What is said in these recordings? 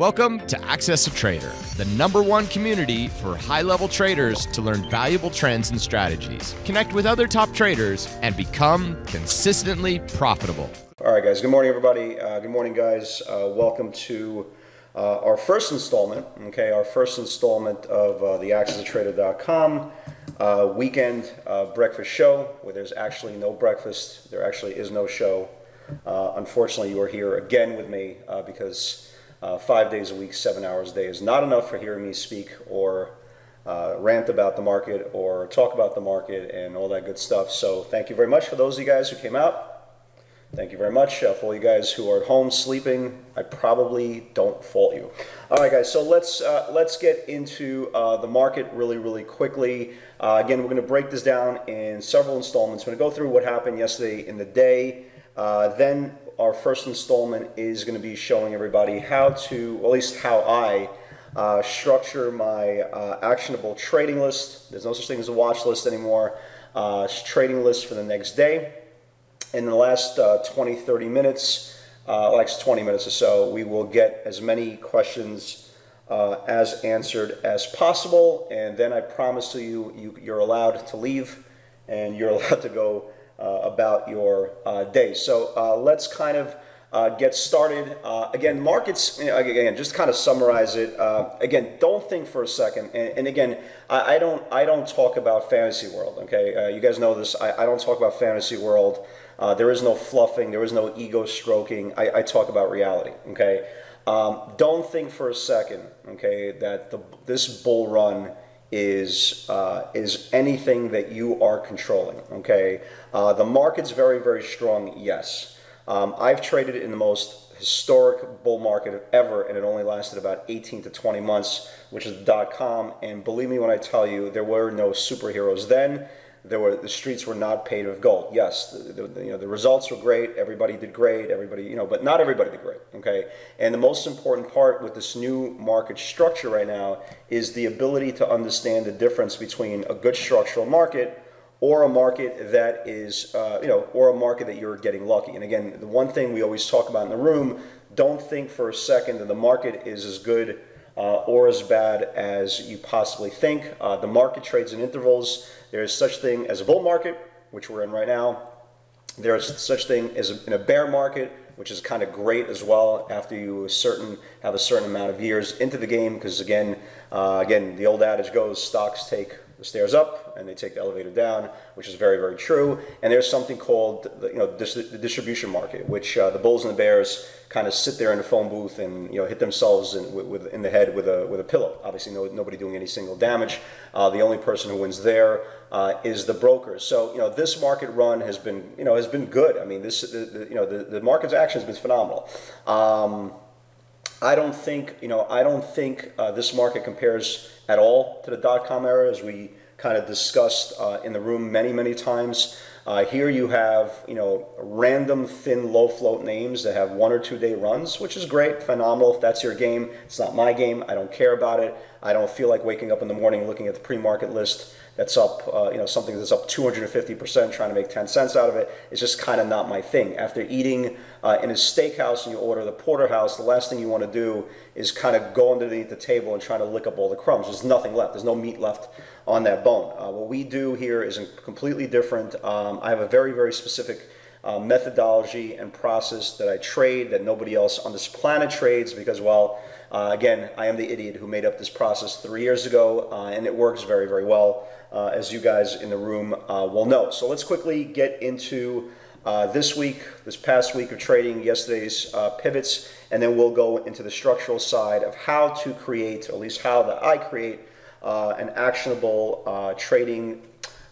Welcome to Access a Trader, the number one community for high level traders to learn valuable trends and strategies, connect with other top traders, and become consistently profitable. All right, guys. Good morning, everybody. Uh, good morning, guys. Uh, welcome to uh, our first installment, okay, our first installment of uh, the AccessATrader.com uh, weekend uh, breakfast show where there's actually no breakfast. There actually is no show. Uh, unfortunately, you are here again with me uh, because uh, five days a week, seven hours a day is not enough for hearing me speak or uh, rant about the market or talk about the market and all that good stuff. So thank you very much for those of you guys who came out. Thank you very much. Uh, for all you guys who are at home sleeping, I probably don't fault you. All right, guys. So let's uh, let's get into uh, the market really, really quickly. Uh, again, we're going to break this down in several installments. We're going to go through what happened yesterday in the day. Uh, then our first installment is going to be showing everybody how to, at least how I uh, structure my actionable trading list. There's no such thing as a watch list anymore. trading list for the next day in the last uh, 20, 30 minutes, uh, like 20 minutes or so, we will get as many questions uh, as answered as possible. And then I promise to you, you you're allowed to leave and you're allowed to go uh, about your uh, day. So uh, let's kind of uh, get started. Uh, again, markets, again, just kind of summarize it. Uh, again, don't think for a second. And, and again, I, I, don't I don't talk about fantasy world, okay? you guys know this. I, I, don't talk about fantasy world. Uh, there is no fluffing. There is no ego stroking. I, I talk about reality. Okay. Um, don't think for a second. Okay, that the, this bull run is uh, is anything that you are controlling. Okay. Uh, the market's very very strong. Yes. Um, I've traded in the most historic bull market ever, and it only lasted about 18 to 20 months, which is dot com. And believe me when I tell you, there were no superheroes then there were the streets were not paved with gold. Yes, the, the, you know the results were great. Everybody did great. Everybody you know, but not everybody did great. Okay, and the most important part with this new market structure right now is the ability to understand the difference between a good structural market or a market that is uh, you know or a market that you're getting lucky. And again, the one thing we always talk about in the room: don't think for a second that the market is as good uh, or as bad as you possibly think. Uh, the market trades in intervals. There is such thing as a bull market, which we're in right now. There is such thing as a, in a bear market, which is kind of great as well after you certain have a certain amount of years into the game. Because again, uh, again, the old adage goes: stocks take the stairs up and they take the elevator down, which is very, very true. And there's something called the, you know the distribution market, which uh, the bulls and the bears kind of sit there in the phone booth and you know hit themselves in, with, with, in the head with a with a pillow. Obviously, no, nobody doing any single damage. Uh, the only person who wins there uh, is the broker. So you know this market run has been you know has been good. I mean this the, the, you know the, the market's action has been phenomenal. Um, I don't think you know I don't think uh, this market compares at all to the dot com era as we kind of discussed uh, in the room many many times. Uh, here you have, you know, random thin low float names that have one or two day runs, which is great, phenomenal. If that's your game, it's not my game. I don't care about it. I don't feel like waking up in the morning looking at the pre-market list that's up, uh, you know, something that's up 250%, trying to make 10 cents out of it. It's just kind of not my thing. After eating uh, in a steakhouse and you order the porterhouse, the last thing you want to do is kind of go underneath the table and try to lick up all the crumbs. There's nothing left. There's no meat left on that bone. Uh, what we do here is completely different. Um, I have a very, very specific uh, methodology and process that I trade that nobody else on this planet trades because, well, uh, again, I am the idiot who made up this process three years ago, uh, and it works very, very well uh, as you guys in the room uh, will know. So let's quickly get into uh, this week, this past week of trading, yesterday's uh, pivots, and then we'll go into the structural side of how to create, at least how that I create, an actionable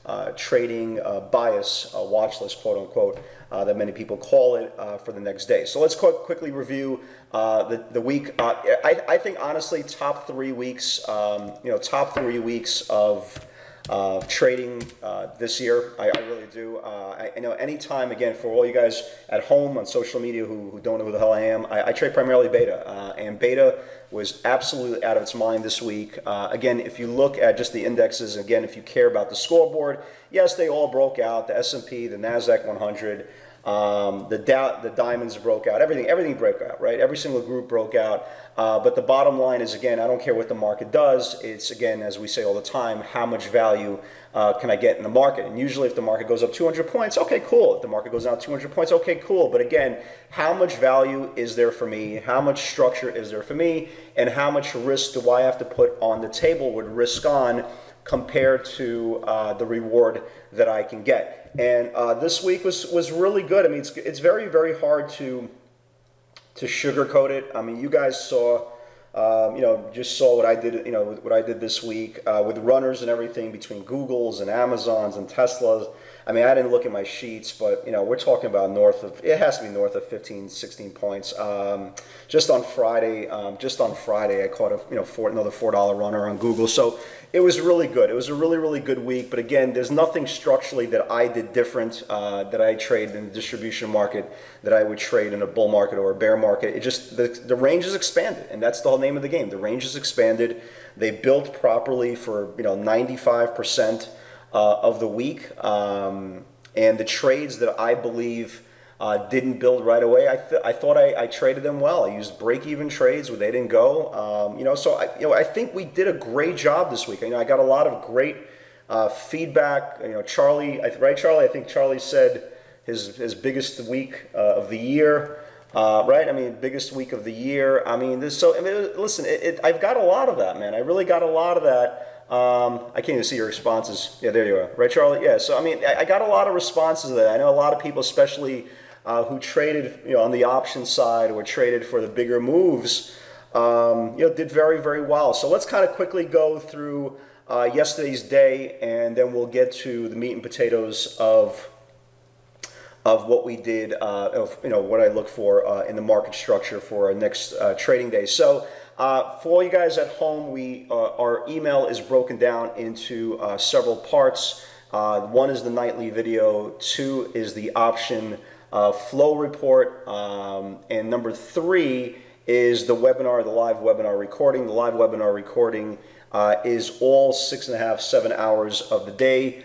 uh, trading trading bias watch list, quote unquote. Uh, that many people call it uh, for the next day. So let's qu- quickly review uh, the, the week. I, I think honestly, top three weeks, um, you know, top three weeks of uh, trading uh, this year. I, I really do. Uh, I, I, know anytime, again, for all you guys at home on social media who, who don't know who the hell I am, I, I trade primarily beta. Uh, and beta was absolutely out of its mind this week. Uh, again, if you look at just the indexes, again, if you care about the scoreboard, yes, they all broke out, the S&P, the NASDAQ 100, Um, the da- the diamonds broke out. Everything everything broke out. Right. Every single group broke out. Uh, but the bottom line is again, I don't care what the market does. It's again, as we say all the time, how much value uh, can I get in the market? And usually, if the market goes up 200 points, okay, cool. If the market goes down 200 points, okay, cool. But again, how much value is there for me? How much structure is there for me? And how much risk do I have to put on the table with risk on? Compared to uh, the reward that I can get. And uh, this week was was really good. I mean, it's it's very very hard to to sugarcoat it. I mean, you guys saw. Um, you know, just saw what I did. You know, what I did this week uh, with runners and everything between Google's and Amazon's and Tesla's. I mean, I didn't look at my sheets, but you know, we're talking about north of. It has to be north of 15, 16 points. Um, just on Friday, um, just on Friday, I caught a you know four, another four dollar runner on Google. So it was really good. It was a really really good week. But again, there's nothing structurally that I did different uh, that I trade in the distribution market that I would trade in a bull market or a bear market. It just the the range is expanded, and that's the whole name of the game. The range is expanded. They built properly for you know 95 percent uh, of the week. Um, and the trades that I believe uh, didn't build right away, I, th- I thought I, I, traded them well. I used break-even trades where they didn't go. Um, you know, so I, you know, I think we did a great job this week. You know, I got a lot of great uh, feedback. You know, Charlie, right? Charlie, I think Charlie said his his biggest week uh, of the year. Uh, right? I mean, biggest week of the year. I mean, this. So, I mean, listen, it, it, I've got a lot of that, man. I really got a lot of that. Um, I can't even see your responses. Yeah, there you are. Right, Charlie? Yeah, so I mean, I, I got a lot of responses to that. I know a lot of people, especially uh, who traded you know, on the option side or traded for the bigger moves, um, you know, did very, very well. So let's kind of quickly go through uh, yesterday's day and then we'll get to the meat and potatoes of of what we did, uh, of you know what I look for uh, in the market structure for our next uh, trading day. So uh, for all you guys at home, we uh, our email is broken down into uh, several parts. One is the nightly video, two is the option flow report, um, and number three is the webinar, the live webinar recording. The live webinar recording is all six and a half, seven hours of the day.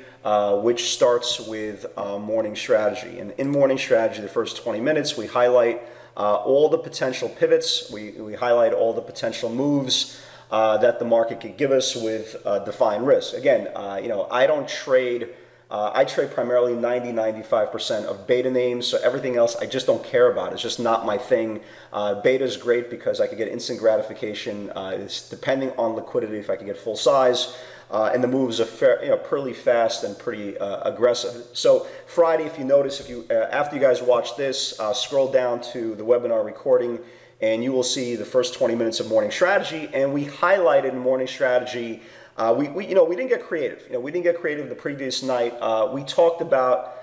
Which starts with morning strategy. And in morning strategy, the first 20 minutes, we highlight uh, all the potential pivots. We, we highlight all the potential moves uh, that the market could give us with uh, defined risk. Again, uh, you know, I don't trade. Uh, I trade primarily 90, 95% of beta names, so everything else I just don't care about. It's just not my thing. Uh, beta is great because I could get instant gratification. it's depending on liquidity if I could get full size uh, and the moves are fair, you know, pretty fast and pretty uh, aggressive. So Friday, if you notice, if you uh, after you guys watch this, uh, scroll down to the webinar recording, and you will see the first 20 minutes of morning strategy. And we highlighted morning strategy. Uh, we, we, you know, we didn't get creative. You know, we didn't get creative the previous night. Uh, we talked about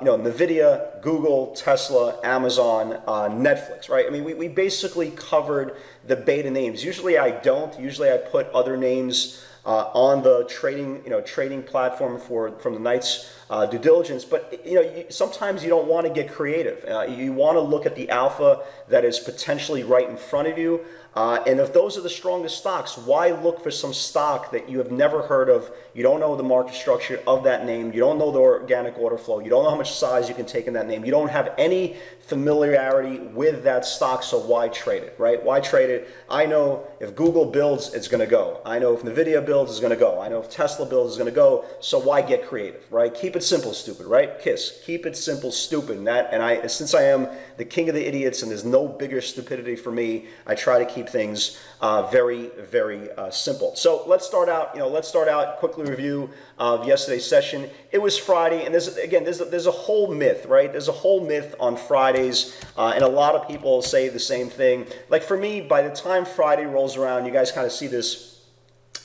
you know, NVIDIA, Google, Tesla, Amazon, Netflix, right? I mean, we, we basically covered the beta names. Usually I don't. Usually I put other names uh, on the trading, you know, trading platform for from the night's uh, due diligence. But you know, you, sometimes you don't want to get creative. Uh, you want to look at the alpha that is potentially right in front of you. Uh, and if those are the strongest stocks, why look for some stock that you have never heard of? You don't know the market structure of that name. You don't know the organic order flow. You don't know how much size you can take in that name. You don't have any familiarity with that stock, so why trade it, right? Why trade it? I know if Google builds, it's going to go. I know if NVIDIA builds, it's going to go. I know if Tesla builds, is going to go. So why get creative, right? Keep it simple, stupid, right? Kiss. Keep it simple, stupid. And that, and I, since I am the king of the idiots and there's no bigger stupidity for me, I try to keep things uh, very, very uh, simple. So let's start out, you know, let's start out, quickly review of yesterday's session. It was Friday, and there's, again, there's a, there's a whole myth, right? There's a whole myth on Fridays, uh, and a lot of people say the same thing. Like for me, by the time Friday rolls around, you guys kind of see this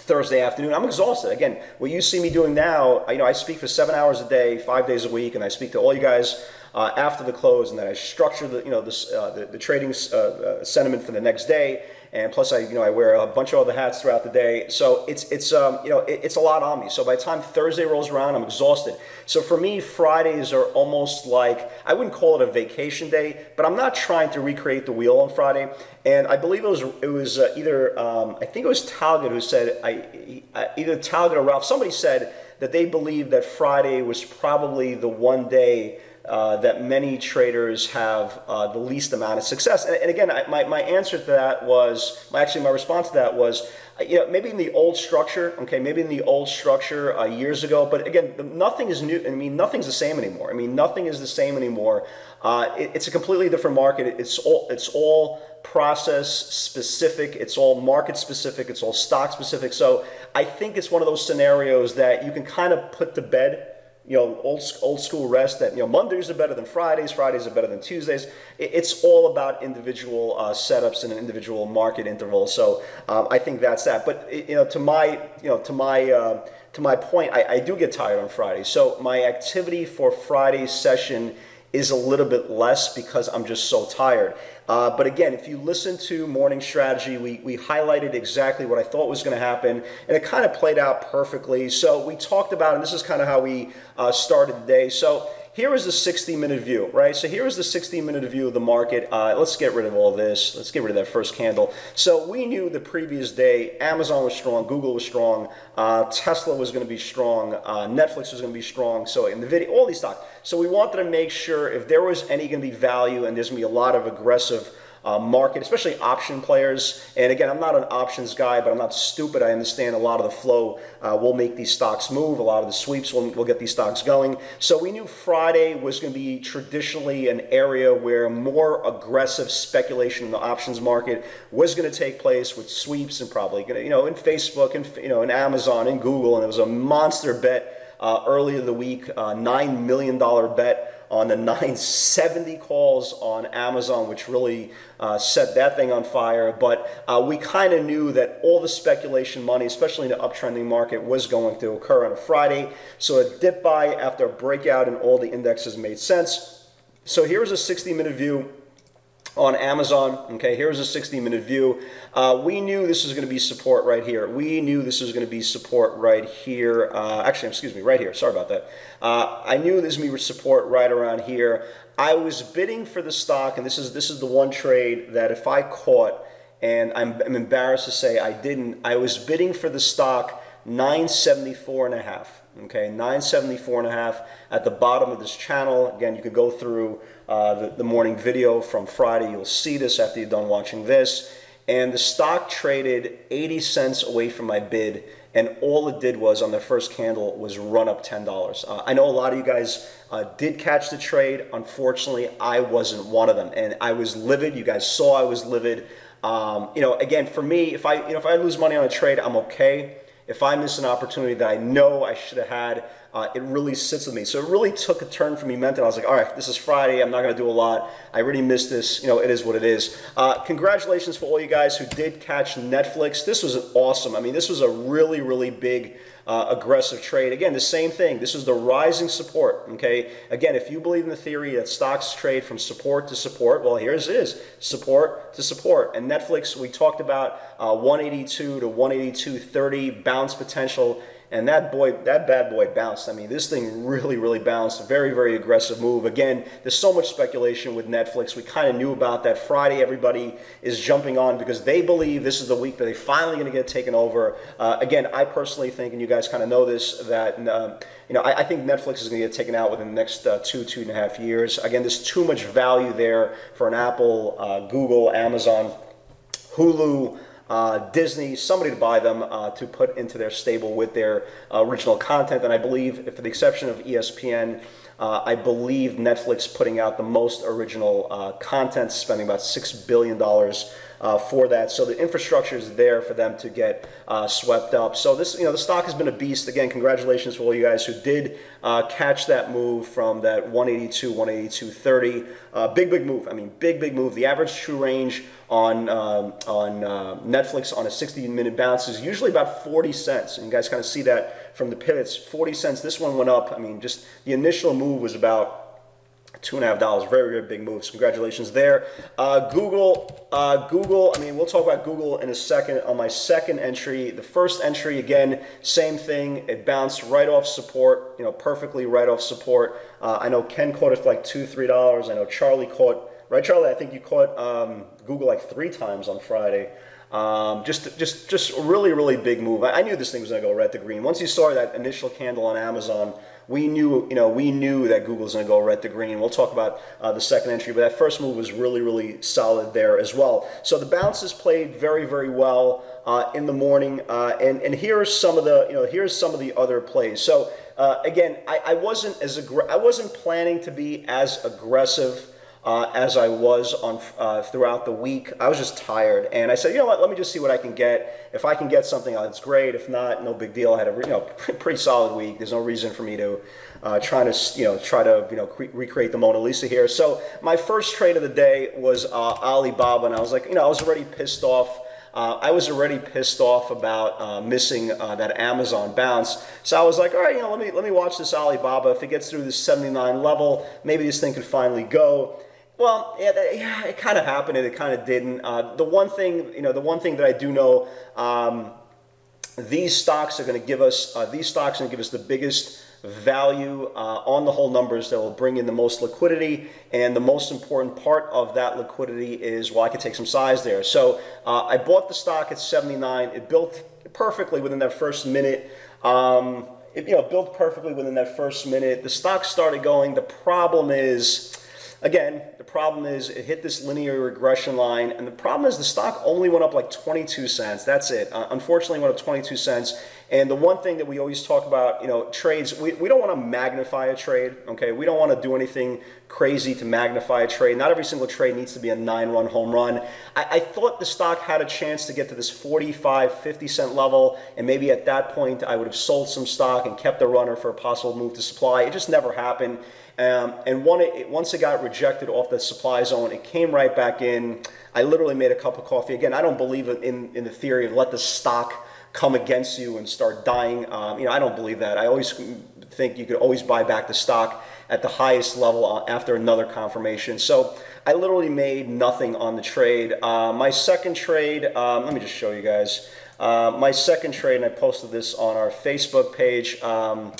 Thursday afternoon. I'm exhausted. Again, what you see me doing now, you know, I speak for seven hours a day, five days a week, and I speak to all you guys uh, after the close, and then I structure the, you know, this, uh, the, the trading uh, uh, sentiment for the next day and plus I you know I wear a bunch of other hats throughout the day. So it's it's um, you know it, it's a lot on me. So by the time Thursday rolls around, I'm exhausted. So for me, Fridays are almost like I wouldn't call it a vacation day, but I'm not trying to recreate the wheel on Friday. And I believe it was it was uh, either um, I think it was Talget who said I either Talget or Ralph. Somebody said that they believed that Friday was probably the one day uh, that many traders have uh, the least amount of success. And, and again, I, my, my answer to that was, actually, my response to that was, uh, you know, maybe in the old structure, okay, maybe in the old structure uh, years ago, but again, nothing is new. I mean, nothing's the same anymore. I mean, nothing is the same anymore. Uh, it, it's a completely different market. It's all, it's all process specific. It's all market specific. It's all stock specific. So I think it's one of those scenarios that you can kind of put to bed you know, old, old school rest that, you know, Mondays are better than Fridays, Fridays are better than Tuesdays. It's all about individual uh, setups and an individual market interval. So um, I think that's that. But, you know, to my, you know, to my, uh, to my point, I, I do get tired on Fridays. So my activity for Friday's session is a little bit less because I'm just so tired. Uh, but again, if you listen to Morning Strategy, we, we highlighted exactly what I thought was going to happen, and it kind of played out perfectly. So we talked about, and this is kind of how we uh, started the day. So here is the 60 minute view, right? So here is the 60 minute view of the market. Uh, let's get rid of all this. Let's get rid of that first candle. So we knew the previous day Amazon was strong, Google was strong, uh, Tesla was going to be strong, uh, Netflix was going to be strong. So in the video, all these stocks. So we wanted to make sure if there was any going to be value and there's going to be a lot of aggressive uh, market, especially option players. And again, I'm not an options guy, but I'm not stupid. I understand a lot of the flow uh, will make these stocks move. A lot of the sweeps will, will get these stocks going. So we knew Friday was going to be traditionally an area where more aggressive speculation in the options market was going to take place with sweeps and probably, you know, in Facebook and, you know, in Amazon and Google. And it was a monster bet uh, earlier the week, uh, $9 million bet on the 970 calls on Amazon, which really uh, set that thing on fire. But uh, we kind of knew that all the speculation money, especially in the uptrending market, was going to occur on a Friday. So a dip buy after a breakout and all the indexes made sense. So here's a 60 minute view on Amazon. Okay, here's a 60 minute view. Uh, we knew this was going to be support right here. We knew this was going to be support right here. Uh, actually, excuse me, right here. Sorry about that. Uh, I knew this was going to be support right around here. I was bidding for the stock, and this is this is the one trade that if I caught, and I'm, I'm embarrassed to say I didn't, I was bidding for the stock 974 and a half okay 974 and a half at the bottom of this channel again you could go through uh, the, the morning video from Friday. You'll see this after you're done watching this. And the stock traded 80 cents away from my bid and all it did was on the first candle was run up $10 uh, I know a lot of you guys uh, did catch the trade. Unfortunately I wasn't one of them and I was livid. You guys saw I was livid. Um, you know again for me if I you know if I lose money on a trade I'm okay. If I miss an opportunity that I know I should have had, uh, it really sits with me. So it really took a turn for me mentally. I was like, all right, this is Friday. I'm not going to do a lot. I really missed this. You know, it is what it is. Uh, congratulations for all you guys who did catch Netflix. This was awesome. I mean, this was a really, really big uh, aggressive trade. Again, the same thing. This is the rising support. Okay. Again, if you believe in the theory that stocks trade from support to support, well, here's it is support to support. And Netflix, we talked about uh, 182 to 182.30 bounce potential and that boy, that bad boy bounced. I mean, this thing really, really bounced. Very, very aggressive move. Again, there's so much speculation with Netflix. We kind of knew about that. Friday, everybody is jumping on because they believe this is the week that they're finally going to get taken over. Uh, again, I personally think, and you guys kind of know this, that uh, you know, I, I, think Netflix is going to get taken out within the next uh, two, two and a half years. Again, there's too much value there for an Apple, uh, Google, Amazon, Hulu uh, Disney, somebody to buy them uh, to put into their stable with their uh, original content. And I believe, for the exception of ESPN, uh, I believe Netflix putting out the most original uh, content, spending about $6 billion uh, for that. So the infrastructure is there for them to get uh, swept up. So this, you know, the stock has been a beast. Again, congratulations for all you guys who did uh, catch that move from that 182, 182.30. Uh, big, big move. I mean, big, big move. The average true range on um, on uh, Netflix on a 60-minute bounce is usually about 40 cents. And you guys kind of see that from the pivots. 40 cents. This one went up. I mean, just the initial move was about two and a half dollars. Very, very big moves. Congratulations there. Uh, Google, uh, Google. I mean, we'll talk about Google in a second. On my second entry, the first entry again, same thing. It bounced right off support. You know, perfectly right off support. Uh, I know Ken caught it for like two, three dollars. I know Charlie caught. Right, Charlie? I think you caught um, Google like three times on Friday. Um, just, just, just really, really big move. I, I knew this thing was going to go red to green. Once you saw that initial candle on Amazon, we knew, you know, we knew that Google's going to go red to green. We'll talk about uh, the second entry, but that first move was really, really solid there as well. So the bounces played very, very well uh, in the morning, uh, and and here's some of the, you know, here's some of the other plays. So uh, again, I, I wasn't as I wasn't planning to be as aggressive uh, as I was on uh, throughout the week. I was just tired, and I said, you know what? Let me just see what I can get. If I can get something, that's great. If not, no big deal. I had a you know pretty solid week. There's no reason for me to uh, try to you know try to you know recreate the Mona Lisa here. So my first trade of the day was uh, Alibaba, and I was like, you know, I was already pissed off. Uh, I was already pissed off about uh, missing uh, that Amazon bounce. So I was like, all right, you know, let me let me watch this Alibaba. If it gets through this 79 level, maybe this thing could finally go. Well, yeah, yeah it kind of happened and it kind of didn't. Uh, the one thing, you know, the one thing that I do know, um, these stocks are going to give us, uh, these stocks are going to give us the biggest value uh, on the whole numbers that will bring in the most liquidity. And the most important part of that liquidity is, well, I could take some size there. So uh, I bought the stock at 79. It built perfectly within that first minute. Um, it, you know, built perfectly within that first minute. The stock started going. The problem is, Again, the problem is it hit this linear regression line, and the problem is the stock only went up like 22 cents. That's it. Uh, unfortunately, went up 22 cents. And the one thing that we always talk about, you know, trades, we, we don't want to magnify a trade, okay? We don't want to do anything crazy to magnify a trade. Not every single trade needs to be a nine run home run. I, I thought the stock had a chance to get to this 45, 50 cent level, and maybe at that point I would have sold some stock and kept the runner for a possible move to supply. It just never happened. Um, and it, once it got rejected off the supply zone, it came right back in. I literally made a cup of coffee. Again, I don't believe in, in the theory of let the stock come against you and start dying. Um, you know, I don't believe that. I always think you could always buy back the stock at the highest level uh, after another confirmation. So I literally made nothing on the trade. Uh, my second trade, um, let me just show you guys. Uh, my second trade, and I posted this on our Facebook page. Um,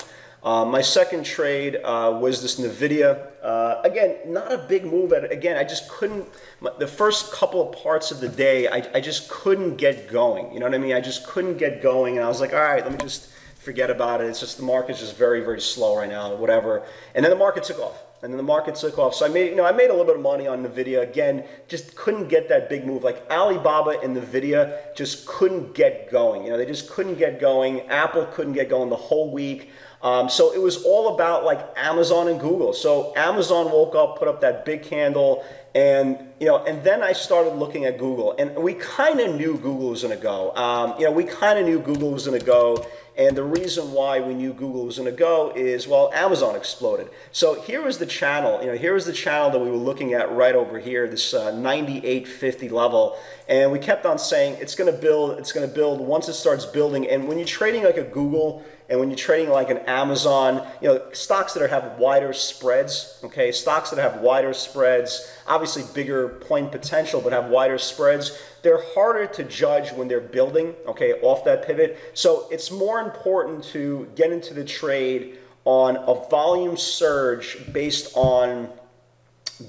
uh, my second trade uh, was this NVIDIA. Uh, again, not a big move. Again, I just couldn't, the first couple of parts of the day, I, I just couldn't get going. You know what I mean? I just couldn't get going. And I was like, all right, let me just forget about it. It's just the market's just very, very slow right now, whatever. And then the market took off. And then the market took off. So I made, you know, I made a little bit of money on NVIDIA. Again, just couldn't get that big move. Like Alibaba and NVIDIA just couldn't get going. You know, they just couldn't get going. Apple couldn't get going the whole week. Um, so it was all about like Amazon and Google. So Amazon woke up, put up that big candle, and you know, and then I started looking at Google, and we kind of knew Google was going to go. Um, you know, we kind of knew Google was going to go, and the reason why we knew Google was going to go is well, Amazon exploded. So here was the channel. You know, here was the channel that we were looking at right over here, this uh, 98.50 level, and we kept on saying it's going to build. It's going to build once it starts building. And when you're trading like a Google and when you're trading like an Amazon, you know, stocks that have wider spreads, okay, stocks that have wider spreads, obviously bigger point potential, but have wider spreads, they're harder to judge when they're building, okay, off that pivot. So it's more important to get into the trade on a volume surge based on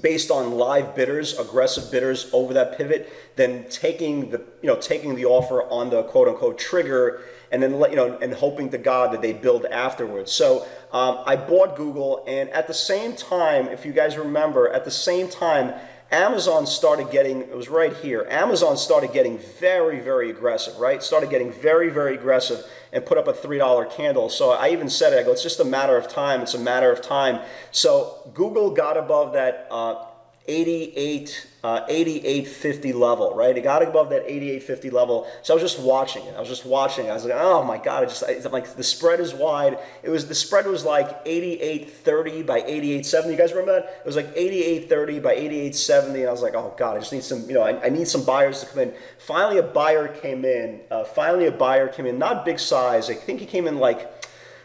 based on live bidders, aggressive bidders over that pivot, than taking the you know taking the offer on the quote unquote trigger and then you know and hoping to God that they build afterwards. So um, I bought Google, and at the same time, if you guys remember, at the same time. Amazon started getting, it was right here, Amazon started getting very, very aggressive, right? Started getting very, very aggressive and put up a $3 candle. So I even said it, I go, it's just a matter of time. It's a matter of time. So Google got above that uh, 88, uh, 88.50 level, right? It got above that 88.50 level. So I was just watching it. I was just watching it. I was like, oh my God, I just, I, like the spread is wide. It was, the spread was like 88.30 by 88.70. You guys remember that? It was like 88.30 by 88.70. And I was like, oh God, I just need some, you know, I, I need some buyers to come in. Finally, a buyer came in. Uh, finally, a buyer came in, not big size. I think he came in like,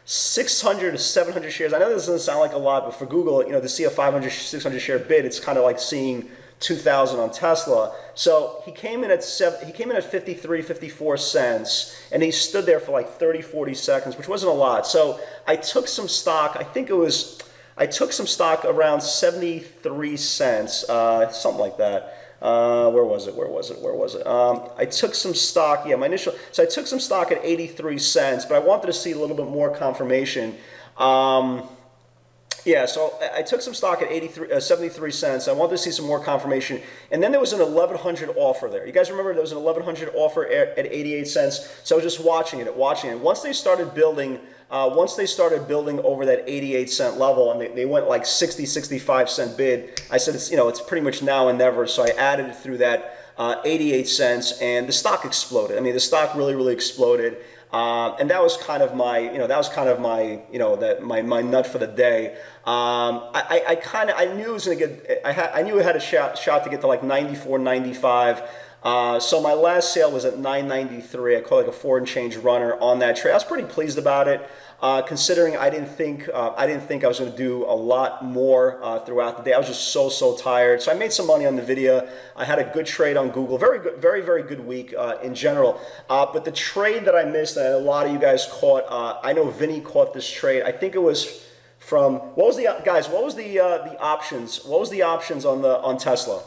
600 to 700 shares. I know this doesn't sound like a lot, but for Google, you know, to see a 500, 600 share bid, it's kind of like seeing 2000 on Tesla. So he came in at seven, he came in at 53, 54 cents, and he stood there for like 30, 40 seconds, which wasn't a lot. So I took some stock. I think it was, I took some stock around 73 cents, uh, something like that. Uh, where was it? Where was it? Where was it? Um, I took some stock. Yeah, my initial. So I took some stock at 83 cents, but I wanted to see a little bit more confirmation. Um, yeah, so I took some stock at 83, uh, 73 cents. I wanted to see some more confirmation. And then there was an 1100 offer there. You guys remember there was an 1100 offer at, at 88 cents? So I was just watching it, watching it. Once they started building, uh, once they started building over that 88 cent level and they, they went like 60, 65 cent bid, I said, it's, you know, it's pretty much now and never. So I added it through that uh, 88 cents and the stock exploded. I mean, the stock really, really exploded. Uh, and that was kind of my, you know, that was kind of my, you know, that my, my nut for the day. Um, I, I kind of, I knew it was going to get, I, had, I knew it had a shot, shot to get to like 94, 95. Uh, so my last sale was at 993. I call it like a four and change runner on that trade. I was pretty pleased about it. Uh, considering I didn't think uh, I didn't think I was going to do a lot more uh, throughout the day. I was just so so tired. So I made some money on NVIDIA. I had a good trade on Google. Very good, very very good week uh, in general. Uh, but the trade that I missed, and a lot of you guys caught. I know Vinny caught this trade. I think it was from what was the guys? What was the the options? What was the options on the on Tesla?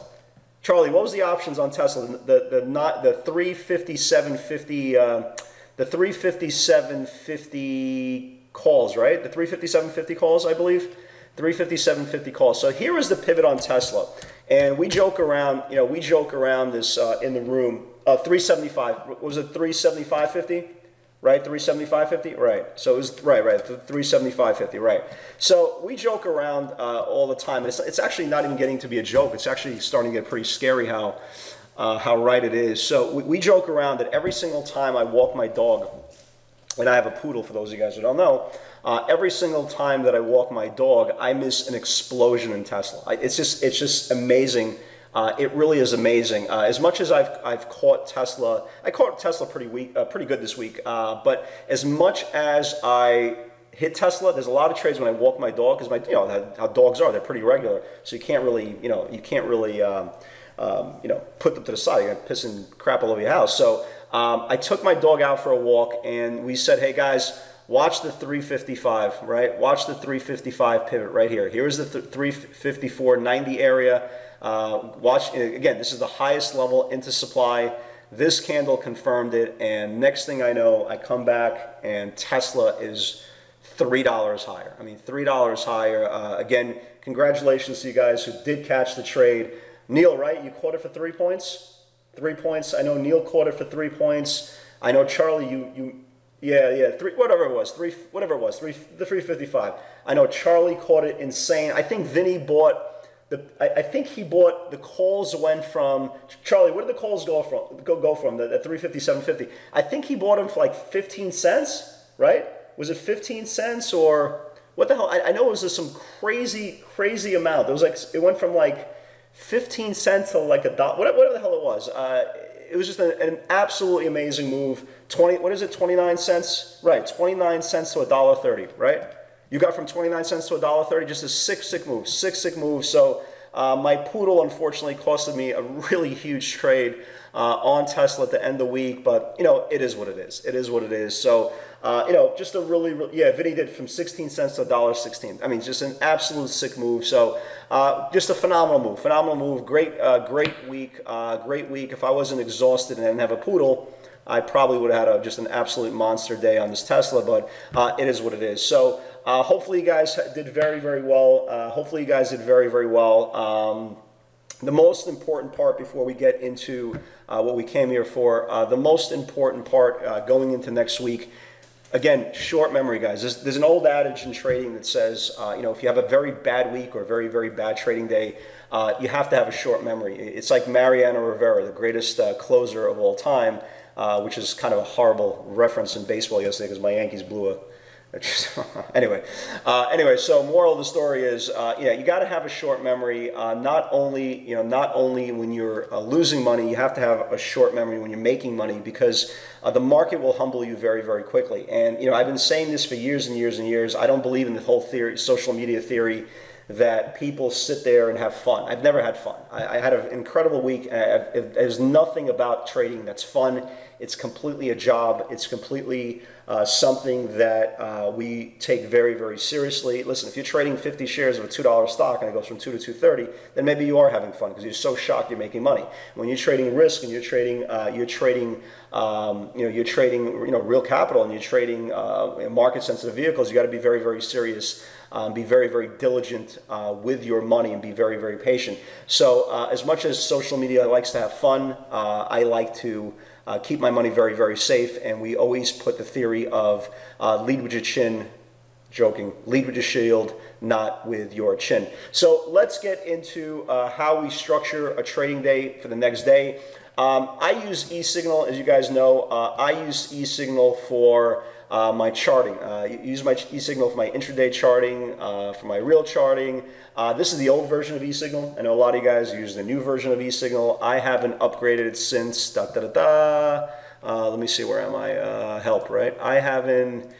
Charlie, what was the options on Tesla? The the not the 35750 the 35750 calls, right? The 35750 calls, I believe. 35750 calls. So here is the pivot on Tesla. And we joke around, you know, we joke around this uh, in the room. Uh, 375, was it 37550? Right, 375.50, right? So it was right, right, 375.50, right? So we joke around uh, all the time. It's, it's actually not even getting to be a joke. It's actually starting to get pretty scary how uh, how right it is. So we, we, joke around that every single time I walk my dog, and I have a poodle for those of you guys who don't know, uh, every single time that I walk my dog, I miss an explosion in Tesla. I, it's just it's just amazing. Uh, it really is amazing. Uh, as much as I've, I've caught Tesla, I caught Tesla pretty weak, uh, pretty good this week. Uh, but as much as I hit Tesla, there's a lot of trades when I walk my dog because my you know how, dogs are, they're pretty regular. So you can't really you know you can't really um, um, you know, put them to the side. You're gonna piss and crap all over your house. So um, I took my dog out for a walk, and we said, hey guys, watch the 355, right? Watch the 355 pivot right here. Here's the th 354 90 area. Uh, watch again. This is the highest level into supply. This candle confirmed it, and next thing I know, I come back and Tesla is three dollars higher. I mean, three dollars higher. Uh, again, congratulations to you guys who did catch the trade. Neil, right? You caught it for three points. Three points. I know Neil caught it for three points. I know Charlie. You you yeah yeah three whatever it was three whatever it was three the three fifty five. I know Charlie caught it insane. I think Vinny bought. The, I, I, think he bought the calls went from Charlie. Where did the calls go from? Go go from the, the 350, 750? I think he bought them for like 15 cents, right? Was it 15 cents or what the hell? I, I know it was just some crazy, crazy amount. It was like it went from like 15 cents to like a dollar, whatever, the hell it was. Uh, it was just an, an, absolutely amazing move. 20, what is it, 29 cents? Right, 29 cents to a dollar 30, right? You got from 29 cents to a dollar 30, just a sick, sick move, sick, sick move. So uh, my poodle unfortunately costed me a really huge trade uh, on Tesla at the end of the week, but you know, it is what it is. It is what it is. So uh, you know, just a really, really, yeah, Vinny did from 16 cents to $1.16. I mean, just an absolute sick move. So uh, just a phenomenal move, phenomenal move. Great, uh, great week, uh, great week. If I wasn't exhausted and didn't have a poodle, I probably would have had a, just an absolute monster day on this Tesla, but uh, it is what it is. So uh, hopefully you guys did very, very well. hopefully you guys did very, very well. Um, the most important part before we get into what we came here for, the most important part going into next week again, short memory, guys. There's, there's, an old adage in trading that says, uh, you know, if you have a very bad week or a very, very bad trading day, uh, you have to have a short memory. It's like Mariano Rivera, the greatest uh, closer of all time, uh, which is kind of a horrible reference in baseball yesterday because my Yankees blew a anyway, uh, anyway, so moral of the story is, uh, yeah, you got to have a short memory. Uh, not only, you know, not only when you're uh, losing money, you have to have a short memory when you're making money because uh, the market will humble you very, very quickly. And you know, I've been saying this for years and years and years. I don't believe in the whole theory, social media theory that people sit there and have fun. I've never had fun. I, I had an incredible week. there's nothing about trading that's fun. It's completely a job. It's completely uh, something that uh, we take very, very seriously. Listen, if you're trading 50 shares of a $2 stock and it goes from 2 to 230, then maybe you are having fun because you're so shocked you're making money. When you're trading risk and you're trading, uh, you're trading, um, you know, you're trading, you know, real capital and you're trading uh, market-sensitive vehicles, you got to be very, very serious. Um, be very, very diligent uh, with your money and be very, very patient. So, uh, as much as social media likes to have fun, I like to uh, keep my money very, very safe. And we always put the theory of uh, lead with your chin, joking, lead with your shield, not with your chin. So let's get into uh, how we structure a trading day for the next day. Um, I use eSignal, as you guys know. Uh, I use eSignal for uh, my charting. Uh, use my eSignal for my intraday charting, uh, for my real charting. Uh, this is the old version of eSignal. I know a lot of you guys use the new version of eSignal. I haven't upgraded it since da da da da. Uh, let me see, where am I? Uh, help, right? I haven't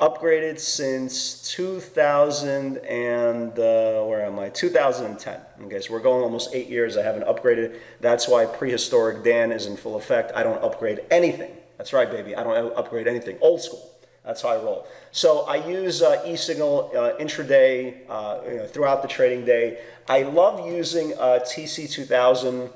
upgraded since 2000 and where am I? 2010. Okay, so we're going almost eight years. I haven't upgraded. That's why prehistoric Dan is in full effect. I don't upgrade anything. That's right, baby. I don't upgrade anything. Old school. That's how I roll. So I use uh, eSignal uh, intraday uh, you know, throughout the trading day. I love using uh, TC2000.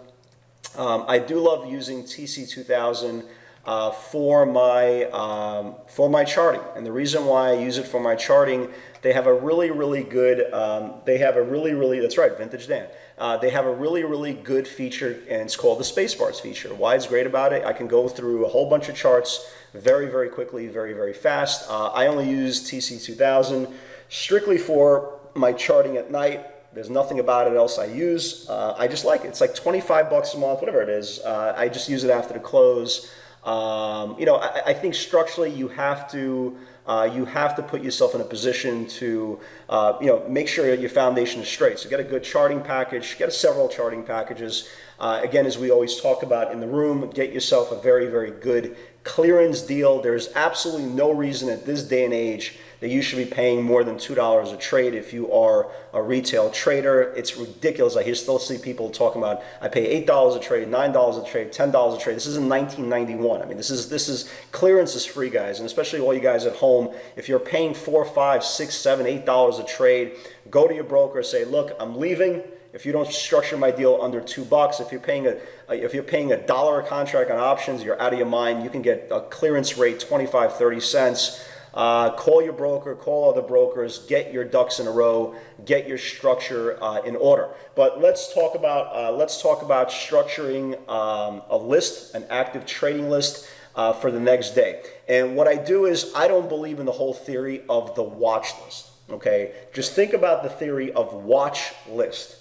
Um, I do love using TC2000 uh, for my um, for my charting, and the reason why I use it for my charting, they have a really really good. Um, they have a really really that's right, Vintage Dan. Uh, they have a really, really good feature, and it's called the Spacebars feature. Why it's great about it, I can go through a whole bunch of charts very, very quickly, very, very fast. Uh, I only use TC2000 strictly for my charting at night. There's nothing about it else I use. Uh, I just like it. It's like 25 bucks a month, whatever it is. Uh, I just use it after the close. Um, you know, I, I think structurally you have to uh, you have to put yourself in a position to, uh, you know, make sure your foundation is straight. So get a good charting package, get several charting packages. Uh, again, as we always talk about in the room, get yourself a very, very good clearance deal. There's absolutely no reason at this day and age that you should be paying more than $2 a trade if you are a retail trader. It's ridiculous. I still see people talking about I pay $8 a trade, $9 a trade, $10 a trade. This is in 1991. I mean, this is this is clearance is free, guys, and especially all you guys at home. If you're paying four, five, six, seven, eight dollars a trade, go to your broker, say, look, I'm leaving. If you don't structure my deal under two bucks, if you're paying a if you're paying a dollar a contract on options, you're out of your mind. You can get a clearance rate 25, 30 cents. Uh, call your broker, call other brokers, get your ducks in a row, get your structure uh, in order. But let's talk about uh, let's talk about structuring um, a list, an active trading list uh, for the next day. And what I do is I don't believe in the whole theory of the watch list. Okay, just think about the theory of watch list.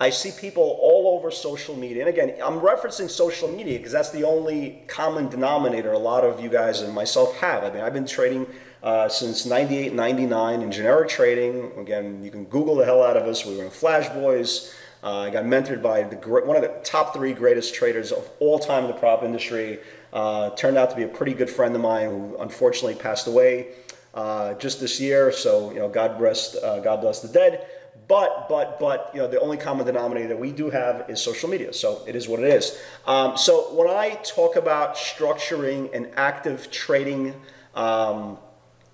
I see people all over social media. And again, I'm referencing social media because that's the only common denominator a lot of you guys and myself have. I mean, I've been trading uh, since 98, 99 in generic trading. Again, you can Google the hell out of us. We were in Flash Boys. Uh, I got mentored by the, one of the top three greatest traders of all time in the prop industry. Uh, turned out to be a pretty good friend of mine who unfortunately passed away uh, just this year. So, you know, God rest, uh, God bless the dead. But, but, but, you know, the only common denominator that we do have is social media. So it is what it is. Um, so when I talk about structuring an active trading um,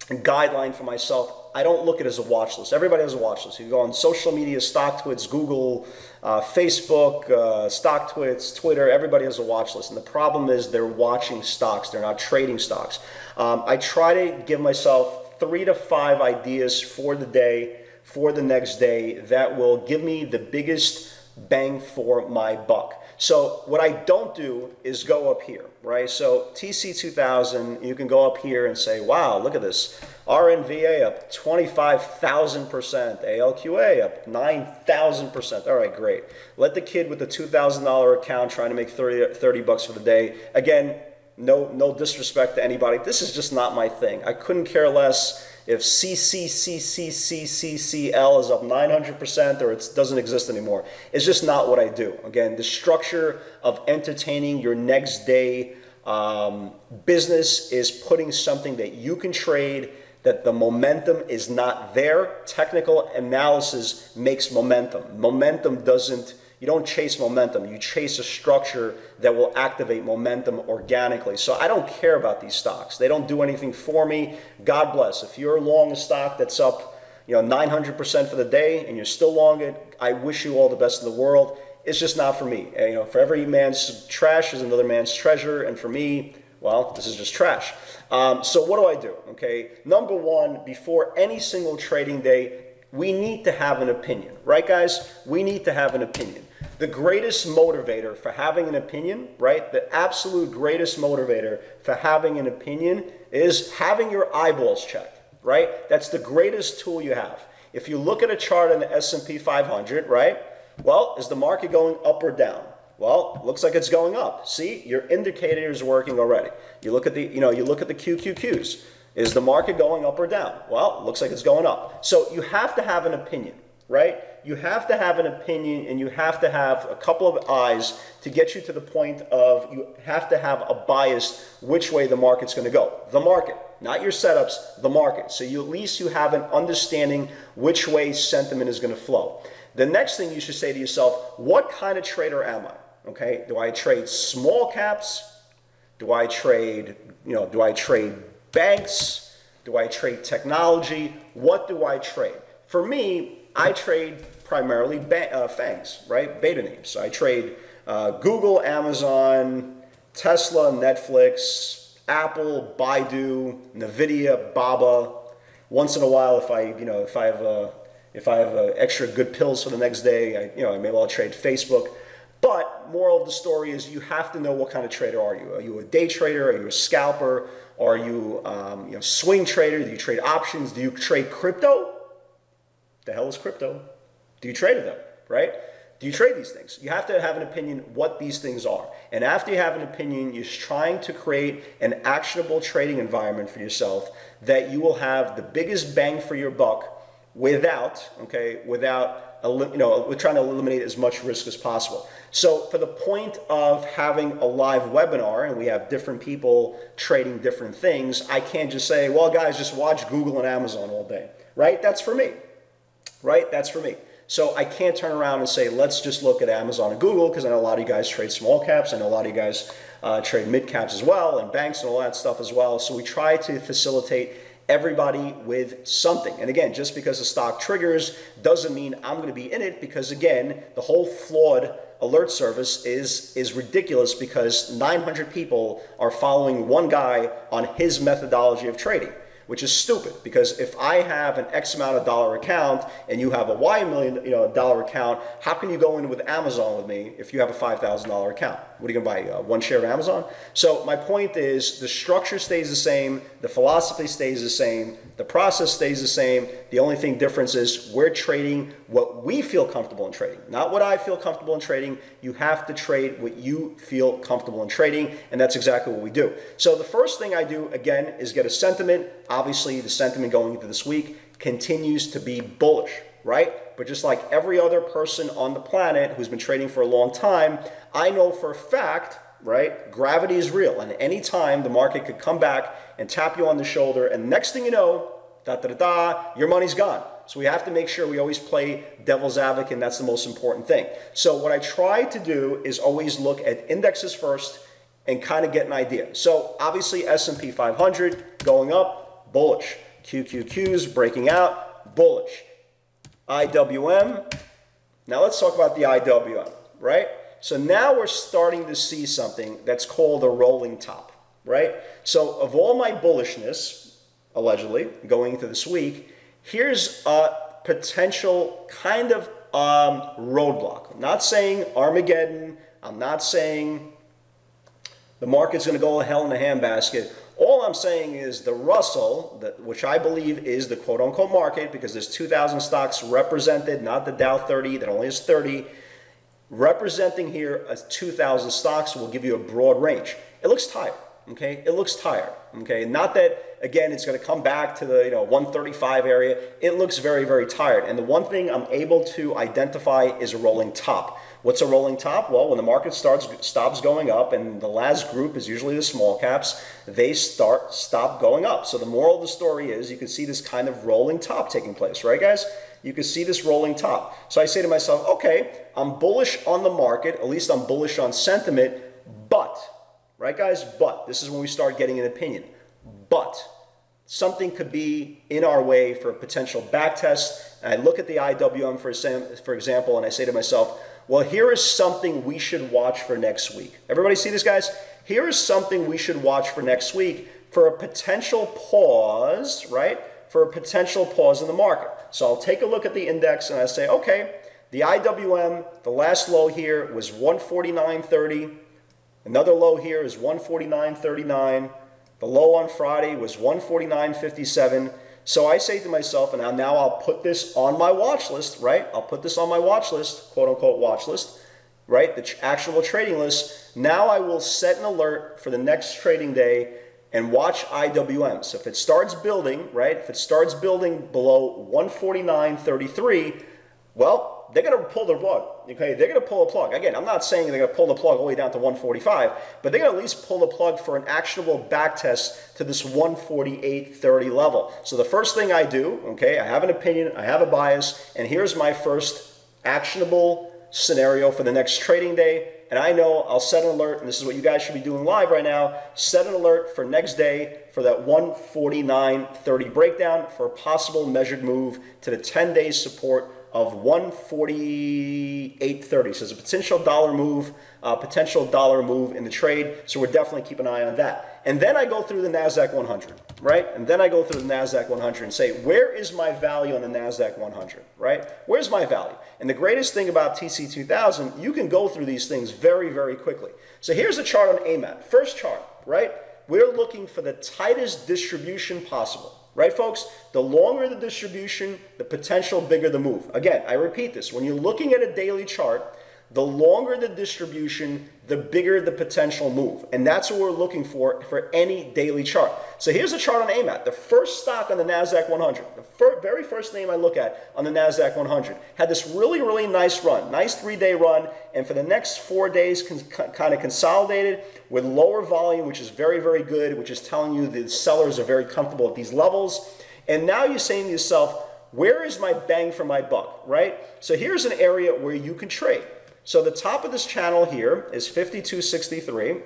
guideline for myself, I don't look at it as a watch list. Everybody has a watch list. You go on social media, StockTwits, Google, uh, Facebook, uh, StockTwits, Twitter, everybody has a watch list. And the problem is they're watching stocks, they're not trading stocks. Um, I try to give myself three to five ideas for the day for the next day that will give me the biggest bang for my buck. So what I don't do is go up here, right? So TC2000, you can go up here and say, wow, look at this. RNVA up 25,000%, ALQA up 9,000%. All right, great. Let the kid with the $2,000 account trying to make 30, 30 bucks for the day. Again, no, no disrespect to anybody. This is just not my thing. I couldn't care less if CCCCCCCL is up 900% or it doesn't exist anymore. It's just not what I do. Again, the structure of entertaining your next day um, business is putting something that you can trade that the momentum is not there. Technical analysis makes momentum. Momentum doesn't You don't chase momentum. You chase a structure that will activate momentum organically. So I don't care about these stocks. They don't do anything for me. God bless. If you're long a stock that's up, you know, 900% for the day and you're still long it, I wish you all the best in the world. It's just not for me. You know, for every man's trash is another man's treasure, and for me, well, this is just trash. Um, so what do I do? Okay, number one, before any single trading day, we need to have an opinion, right, guys? We need to have an opinion. The greatest motivator for having an opinion, right? The absolute greatest motivator for having an opinion is having your eyeballs checked, right? That's the greatest tool you have. If you look at a chart in the S&P 500, right? Well, is the market going up or down? Well, looks like it's going up. See, your indicator is working already. You look at the, you know, you look at the QQQs. Is the market going up or down? Well, looks like it's going up. So you have to have an opinion, right? You have to have an opinion and you have to have a couple of eyes to get you to the point of you have to have a bias which way the market's going to go. The market, not your setups, the market. So you at least you have an understanding which way sentiment is going to flow. The next thing you should say to yourself, what kind of trader am I? Okay, do I trade small caps? Do I trade, you know, do I trade banks? Do I trade technology? What do I trade? For me, I trade primarily uh, FANGs, right? Beta names. I trade uh, Google, Amazon, Tesla, Netflix, Apple, Baidu, Nvidia, Baba. Once in a while, if I, you know, if I have a, if I have a extra good pills for the next day, I, you know, maybe I'll trade Facebook. But moral of the story is you have to know what kind of trader are you. Are you a day trader? Are you a scalper? Are you, um, you know, swing trader? Do you trade options? Do you trade crypto? The hell is crypto? Do you trade them? Right? Do you trade these things? You have to have an opinion what these things are. And after you have an opinion, you're trying to create an actionable trading environment for yourself that you will have the biggest bang for your buck without, okay, without you know, we're trying to eliminate as much risk as possible. So for the point of having a live webinar and we have different people trading different things, I can't just say, well, guys, just watch Google and Amazon all day, right? That's for me, right? That's for me. So I can't turn around and say, let's just look at Amazon and Google because I know a lot of you guys trade small caps. I know a lot of you guys uh, trade mid caps as well and banks and all that stuff as well. So we try to facilitate everybody with something. And again, just because the stock triggers doesn't mean I'm going to be in it because again, the whole flawed alert service is is ridiculous because 900 people are following one guy on his methodology of trading which is stupid because if I have an X amount of dollar account and you have a Y million you know dollar account, how can you go in with Amazon with me if you have a five thousand dollar account? What are you gonna buy? Uh, one share of Amazon? So my point is the structure stays the same, the philosophy stays the same, the process stays the same. The only thing difference is we're trading what we feel comfortable in trading, not what I feel comfortable in trading. You have to trade what you feel comfortable in trading, and that's exactly what we do. So the first thing I do again is get a sentiment. Obviously, the sentiment going into this week continues to be bullish, right? But just like every other person on the planet who's been trading for a long time, I know for a fact, right? Gravity is real, and any time the market could come back and tap you on the shoulder, and next thing you know, da da da da, your money's gone. So we have to make sure we always play devil's advocate, and that's the most important thing. So what I try to do is always look at indexes first and kind of get an idea. So obviously S&P 500 going up, bullish. QQQs breaking out, bullish. IWM. Now let's talk about the IWM, right? So now we're starting to see something that's called a rolling top, right? So of all my bullishness, allegedly, going into this week, here's a potential kind of um, roadblock. I'm not saying Armageddon. I'm not saying the market's going to go to hell in a handbasket. All I'm saying is the Russell, which I believe is the quote unquote market, because there's 2,000 stocks represented, not the Dow 30 that only has 30, representing here as 2,000 stocks will give you a broad range. It looks tight. Okay, it looks tired. Okay, not that again it's going to come back to the you know 135 area. It looks very very tired. And the one thing I'm able to identify is a rolling top. What's a rolling top? Well, when the market starts stops going up, and the last group is usually the small caps, they start stop going up. So the moral of the story is you can see this kind of rolling top taking place, right, guys? You can see this rolling top. So I say to myself, okay, I'm bullish on the market, at least I'm bullish on sentiment, but, right guys, but, this is when we start getting an opinion, but something could be in our way for a potential back test. And I look at the IWM, for, for example, and I say to myself, well, here is something we should watch for next week. Everybody see this, guys? Here is something we should watch for next week for a potential pause, right? For a potential pause in the market. So I'll take a look at the index and I say, okay, the IWM, the last low here was 149.30. Another low here is 149.39. The low on Friday was 149.57. So I say to myself, and now I'll put this on my watch list, right? I'll put this on my watch list, quote unquote watch list, right? The actual trading list. Now I will set an alert for the next trading day and watch IWM. So if it starts building, right? If it starts building below 149.33, well, they're going to pull the plug. Okay, they're going to pull a plug. Again, I'm not saying they're going to pull the plug all the way down to 145, but they're going to at least pull the plug for an actionable back test to this 148.30 level. So the first thing I do, okay, I have an opinion, I have a bias, and here's my first actionable scenario for the next trading day. And I know I'll set an alert, and this is what you guys should be doing live right now. Set an alert for next day for that 149.30 breakdown for a possible measured move to the 10 day support of 148.30. So it's a potential dollar move, uh, potential dollar move in the trade. So we're definitely keep an eye on that. And then I go through the NASDAQ 100, right? And then I go through the NASDAQ 100 and say, where is my value on the NASDAQ 100, right? Where's my value? And the greatest thing about TC2000, you can go through these things very, very quickly. So here's a chart on AMAT. First chart, right? We're looking for the tightest distribution possible. Right, folks? The longer the distribution, the potential bigger the move. Again, I repeat this. When you're looking at a daily chart, the longer the distribution, the bigger the potential move. And that's what we're looking for for any daily chart. So here's a chart on AMAT. The first stock on the NASDAQ 100, the fir very first name I look at on the NASDAQ 100, had this really, really nice run, nice three-day run. And for the next four days, kind of consolidated with lower volume, which is very, very good, which is telling you the sellers are very comfortable at these levels. And now you're saying to yourself, where is my bang for my buck, right? So here's an area where you can trade. So the top of this channel here is 5263,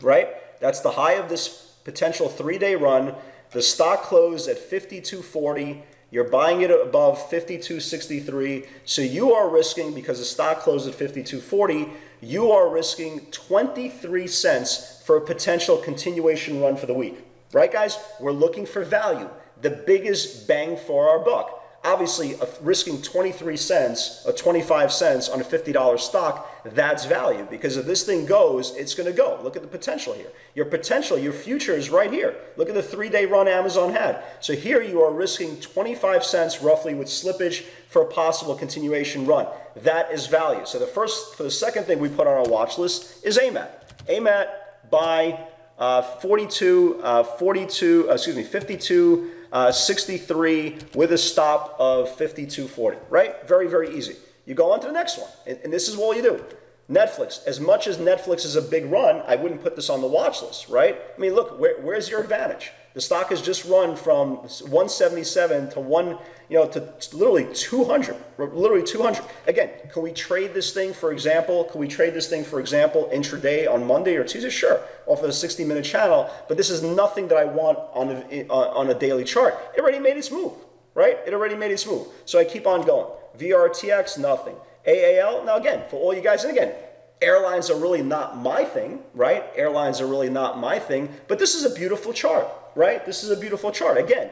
right? That's the high of this potential three-day run. The stock closed at 5240. You're buying it above 5263. So you are risking, because the stock closed at 5240, you are risking 23 cents for a potential continuation run for the week. Right, guys? We're looking for value, the biggest bang for our buck obviously risking 23 cents or 25 cents on a $50 stock, that's value because if this thing goes, it's going to go. Look at the potential here. Your potential, your future is right here. Look at the three-day run Amazon had. So here you are risking 25 cents roughly with slippage for a possible continuation run. That is value. So the first, for the second thing we put on our watch list is AMAT. AMAT by uh, 42, uh, 42, uh, excuse me, 52, uh, 63 with a stop of 52.40, right? Very, very easy. You go on to the next one, and, and this is what you do. Netflix, as much as Netflix is a big run, I wouldn't put this on the watch list, right? I mean, look, where, where's your advantage? The stock has just run from 177 to one, you know, to literally 200, literally 200. Again, can we trade this thing, for example? Can we trade this thing, for example, intraday on Monday or Tuesday? Sure, off of a 60-minute channel. But this is nothing that I want on a, uh, on a daily chart. It already made its move, right? It already made its move. So I keep on going. VRTX, nothing. AAL, now again, for all you guys, and again, airlines are really not my thing, right? Airlines are really not my thing, but this is a beautiful chart right? This is a beautiful chart. Again,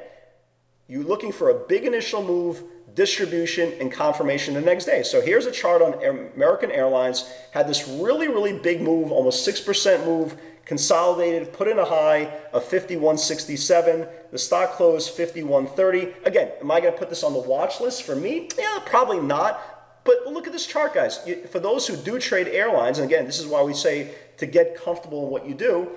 you're looking for a big initial move, distribution, and confirmation the next day. So here's a chart on American Airlines, had this really, really big move, almost 6% move, consolidated, put in a high of 51.67. The stock closed 51.30. Again, am I going to put this on the watch list for me? Yeah, probably not. But look at this chart, guys. For those who do trade airlines, and again, this is why we say to get comfortable in what you do,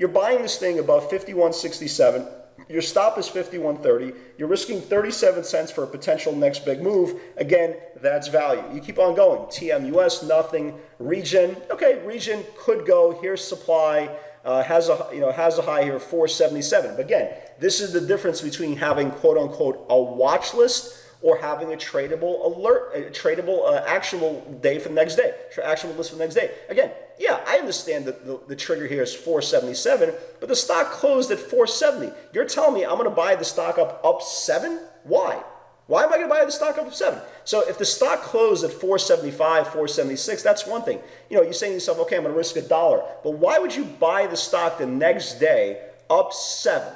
you're buying this thing above 51.67. Your stop is 51.30. You're risking 37 cents for a potential next big move. Again, that's value. You keep on going. TMUS, nothing. Regen, okay, Regen could go. Here's supply. Uh, has a you know has a high here 477. But again, this is the difference between having quote unquote a watch list or having a tradable alert, a tradable uh, actionable day for the next day, actionable list for the next day. Again, yeah, I understand that the, the trigger here is 477, but the stock closed at 470. You're telling me I'm going to buy the stock up up seven? Why? Why am I going to buy the stock up at seven? So if the stock closed at 475, 476, that's one thing. You know, you're saying to yourself, okay, I'm going to risk a dollar. But why would you buy the stock the next day up seven?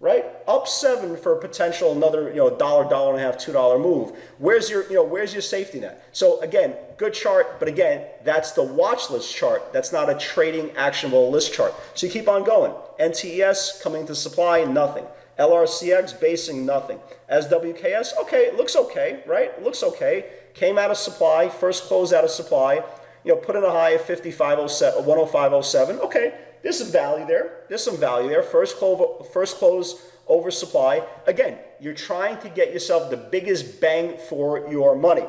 Right? Up seven for a potential another, you know, dollar, dollar and a half, two dollar move. Where's your, you know, where's your safety net? So again, good chart, but again, that's the watch list chart. That's not a trading actionable list chart. So you keep on going. NTES coming to supply, nothing. LRCX basing nothing. SWKS, okay, it looks okay, right? It looks okay. Came out of supply, first close out of supply, you know, put in a high of 5507, 10507. Okay, there's some value there. There's some value there. First close, first close over supply. Again, you're trying to get yourself the biggest bang for your money.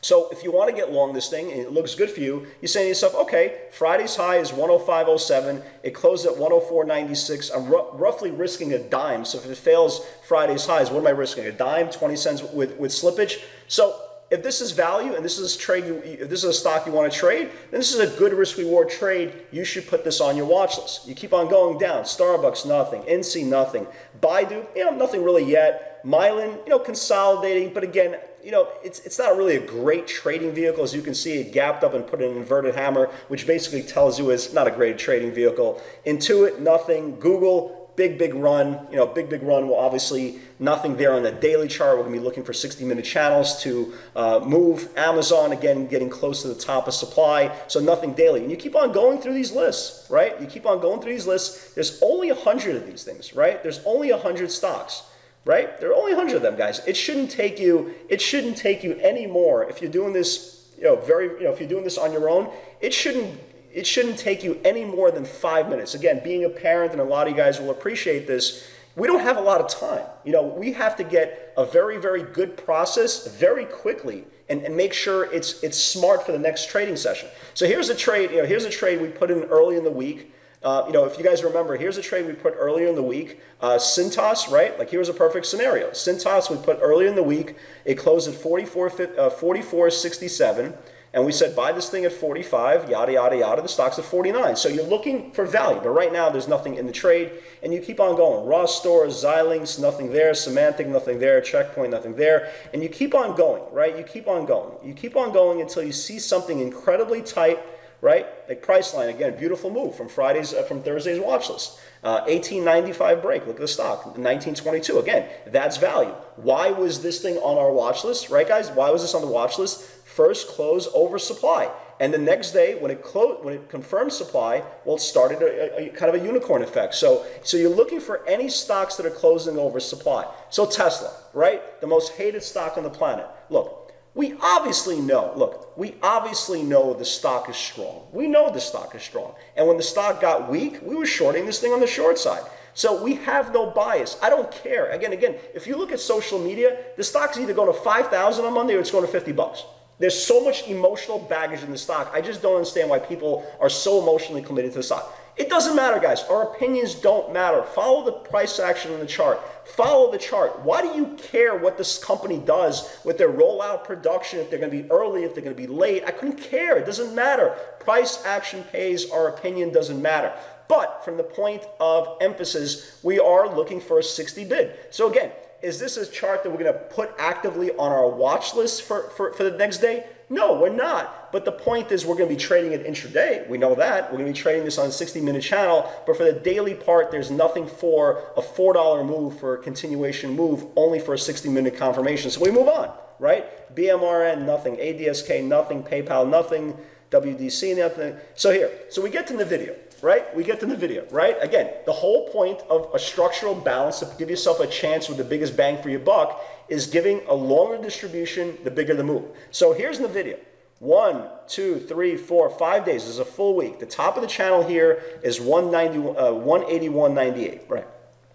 So if you want to get long this thing and it looks good for you, you say to yourself, okay, Friday's high is 105.07. It closed at 104.96. I'm roughly risking a dime. So if it fails Friday's highs, what am I risking? A dime, 20 cents with, with slippage. So if this is value and this is trade, if this is a stock you want to trade, then this is a good risk reward trade. You should put this on your watch list. You keep on going down. Starbucks, nothing. NC, nothing. Baidu, you know, nothing really yet. Mylan, you know, consolidating, but again, you know, it's, it's not really a great trading vehicle. As you can see, it gapped up and put an inverted hammer, which basically tells you it's not a great trading vehicle. Intuit, nothing. Google, big, big run. You know, big, big run. Well, obviously, nothing there on the daily chart. We're going to be looking for 60 minute channels to uh, move. Amazon, again, getting close to the top of supply. So nothing daily. And you keep on going through these lists, right? You keep on going through these lists. There's only 100 of these things, right? There's only 100 stocks right? There are only 100 of them, guys. It shouldn't take you, it shouldn't take you any more if you're doing this, you know, very, you know, if you're doing this on your own, it shouldn't it shouldn't take you any more than five minutes. Again, being a parent, and a lot of you guys will appreciate this, we don't have a lot of time. You know, we have to get a very, very good process very quickly and, and make sure it's it's smart for the next trading session. So here's a trade, you know, here's a trade we put in early in the week. Uh, you know, if you guys remember, here's a trade we put earlier in the week. Uh, Cintas, right? Like here's a perfect scenario. Cintas we put earlier in the week. It closed at 44, uh, 44.67. And we said buy this thing at 45, yada, yada, yada. The stock's at 49. So you're looking for value. But right now, there's nothing in the trade. And you keep on going. Ross Stores, Xilinx, nothing there. Symantec, nothing there. Checkpoint, nothing there. And you keep on going, right? You keep on going. You keep on going until you see something incredibly tight right? Like Priceline, again, beautiful move from Friday's, uh, from Thursday's watch list. Uh, 1895 break, look at the stock, 1922. Again, that's value. Why was this thing on our watch list, right, guys? Why was this on the watch list? First close over supply. And the next day, when it closed, when it confirmed supply, well, it started a, a, a, kind of a unicorn effect. So, so you're looking for any stocks that are closing over supply. So Tesla, right, the most hated stock on the planet. Look, we obviously know, look, we obviously know the stock is strong. We know the stock is strong. And when the stock got weak, we were shorting this thing on the short side. So we have no bias. I don't care. Again, again, if you look at social media, the stock's either going to 5,000 on Monday or it's going to 50 bucks. There's so much emotional baggage in the stock. I just don't understand why people are so emotionally committed to the stock. It doesn't matter, guys. Our opinions don't matter. Follow the price action in the chart. Follow the chart. Why do you care what this company does with their rollout production, if they're going to be early, if they're going to be late? I couldn't care. It doesn't matter. Price action pays. Our opinion doesn't matter. But from the point of emphasis, we are looking for a 60 bid. So again, is this a chart that we're going to put actively on our watch list for, for, for the next day? No, we're not. But the point is we're going to be trading it intraday. We know that. We're going to be trading this on a 60 minute channel. But for the daily part, there's nothing for a $4 move for a continuation move, only for a 60 minute confirmation. So we move on, right? BMRN, nothing. ADSK, nothing. PayPal, nothing. WDC, nothing. So here, so we get to NVIDIA right? We get to NVIDIA, right? Again, the whole point of a structural balance to give yourself a chance with the biggest bang for your buck is giving a longer distribution, the bigger the move. So here's NVIDIA. One, two, three, four, five days this is a full week. The top of the channel here is 190, uh, 181.98, right?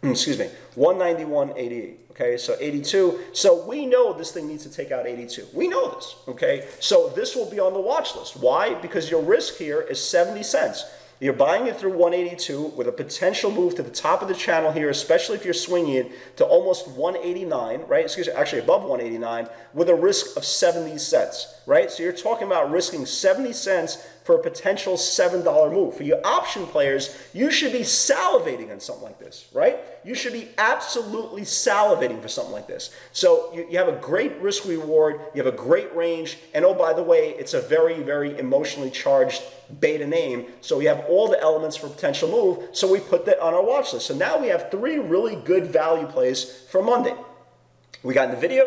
Excuse me, 191.88. Okay, so 82. So we know this thing needs to take out 82. We know this. Okay, so this will be on the watch list. Why? Because your risk here is 70 cents. You're buying it through 182 with a potential move to the top of the channel here, especially if you're swinging it to almost 189, right? Excuse me, actually above 189 with a risk of 70 cents, right? So you're talking about risking 70 cents for a potential $7 move. For you option players, you should be salivating on something like this, right? You should be absolutely salivating for something like this. So you, you have a great risk reward, you have a great range, and oh, by the way, it's a very, very emotionally charged beta name. So we have all the elements for potential move. So we put that on our watch list. So now we have three really good value plays for Monday. We got NVIDIA,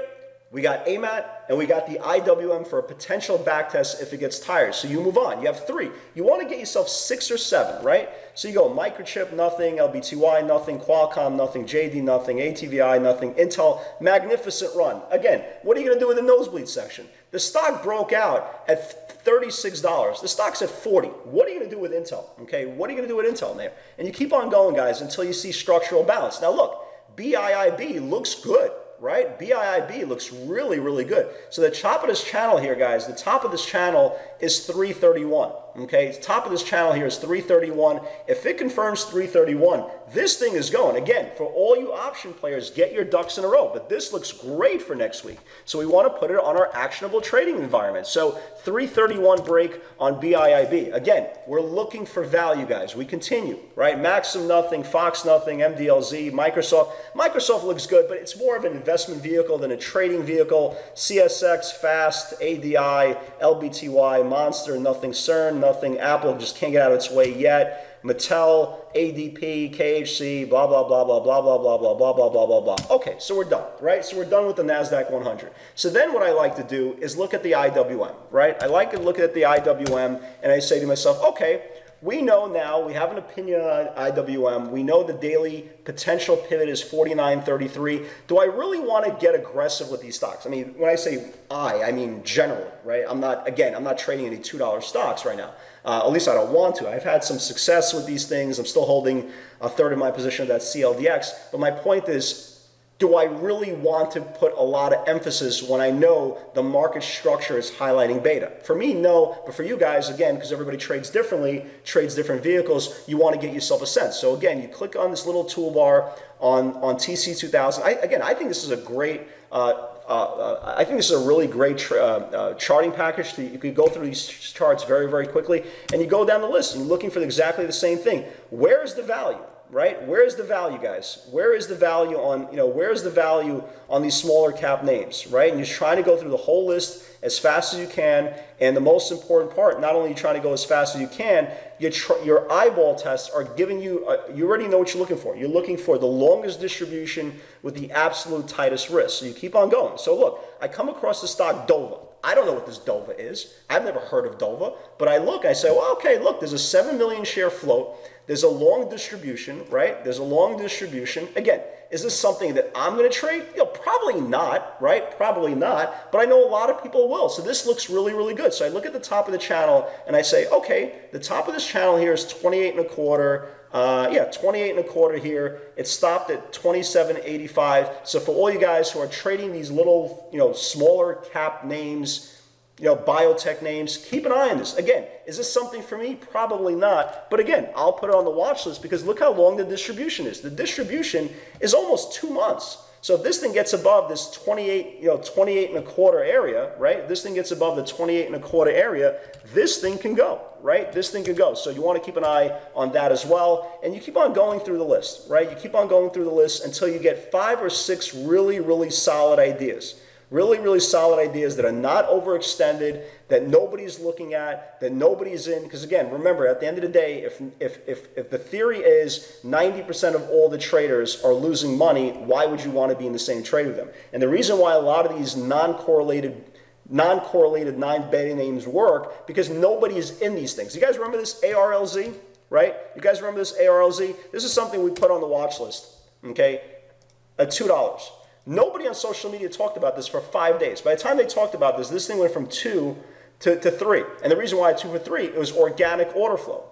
we got AMAT, and we got the IWM for a potential backtest if it gets tired. So you move on. You have three. You want to get yourself six or seven, right? So you go Microchip, nothing, LBTY, nothing, Qualcomm, nothing, JD, nothing, ATVI, nothing, Intel, magnificent run. Again, what are you going to do with the nosebleed section? The stock broke out at $36. The stock's at 40. What are you going to do with Intel? Okay, what are you going to do with Intel there? And you keep on going, guys, until you see structural balance. Now look, BIIB looks good right? BIIB looks really, really good. So the top of this channel here, guys, the top of this channel is 331. Okay, top of this channel here is 331. If it confirms 331, this thing is going. Again, for all you option players, get your ducks in a row. But this looks great for next week. So we want to put it on our actionable trading environment. So 331 break on BIIB. Again, we're looking for value, guys. We continue, right? Maxim nothing, Fox nothing, MDLZ, Microsoft. Microsoft looks good, but it's more of an investment vehicle than a trading vehicle. CSX, Fast, ADI, LBTY, Monster, nothing, CERN, nothing. Apple just can't get out of its way yet. Mattel, ADP, KHC, blah, blah, blah, blah, blah, blah, blah, blah, blah, blah, blah, blah, blah. Okay, so we're done, right? So we're done with the NASDAQ 100. So then what I like to do is look at the IWM, right? I like to look at the IWM and I say to myself, okay, we know now, we have an opinion on IWM. We know the daily potential pivot is 49.33. Do I really want to get aggressive with these stocks? I mean, when I say I, I mean generally, right? I'm not, again, I'm not trading any $2 stocks right now. Uh, at least I don't want to. I've had some success with these things. I'm still holding a third of my position of that CLDX. But my point is, do I really want to put a lot of emphasis when I know the market structure is highlighting beta? For me, no, but for you guys, again, because everybody trades differently, trades different vehicles, you want to get yourself a sense. So again, you click on this little toolbar on, on TC2000. I, again, I think this is a great uh, uh, I think this is a really great uh, uh, charting package. you could go through these charts very, very quickly, and you go down the list and you're looking for exactly the same thing. Where is the value? Right? Where is the value, guys? Where is the value on, you know, where is the value on these smaller cap names, right? And you're trying to go through the whole list as fast as you can. And the most important part, not only you trying to go as fast as you can, your, your eyeball tests are giving you, uh, you already know what you're looking for. You're looking for the longest distribution with the absolute tightest risk. So you keep on going. So look, I come across the stock Dova. I don't know what this Dova is. I've never heard of Dova, but I look, I say, well, okay, look, there's a 7 million share float. There's a long distribution, right? There's a long distribution. Again, is this something that I'm going to trade? You know, probably not, right? Probably not, but I know a lot of people will. So this looks really, really good. So I look at the top of the channel and I say, okay, the top of this channel here is 28 and a quarter. Uh, yeah, 28 and a quarter here. It stopped at 27.85. So for all you guys who are trading these little, you know, smaller cap names, you know, biotech names. Keep an eye on this. Again, is this something for me? Probably not. But again, I'll put it on the watch list because look how long the distribution is. The distribution is almost two months. So if this thing gets above this 28, you know, 28 and a quarter area, right? If this thing gets above the 28 and a quarter area, this thing can go, right? This thing can go. So you want to keep an eye on that as well. And you keep on going through the list, right? You keep on going through the list until you get five or six really, really solid ideas. Really, really solid ideas that are not overextended, that nobody's looking at, that nobody's in. Because again, remember, at the end of the day, if, if, if, if the theory is 90% of all the traders are losing money, why would you want to be in the same trade with them? And the reason why a lot of these non-correlated non-correlated non-beta names work because nobody is in these things. You guys remember this ARLZ, right? You guys remember this ARLZ? This is something we put on the watch list, okay, at $2. Nobody on social media talked about this for five days. By the time they talked about this, this thing went from two to, to three. And the reason why two for three, it was organic order flow,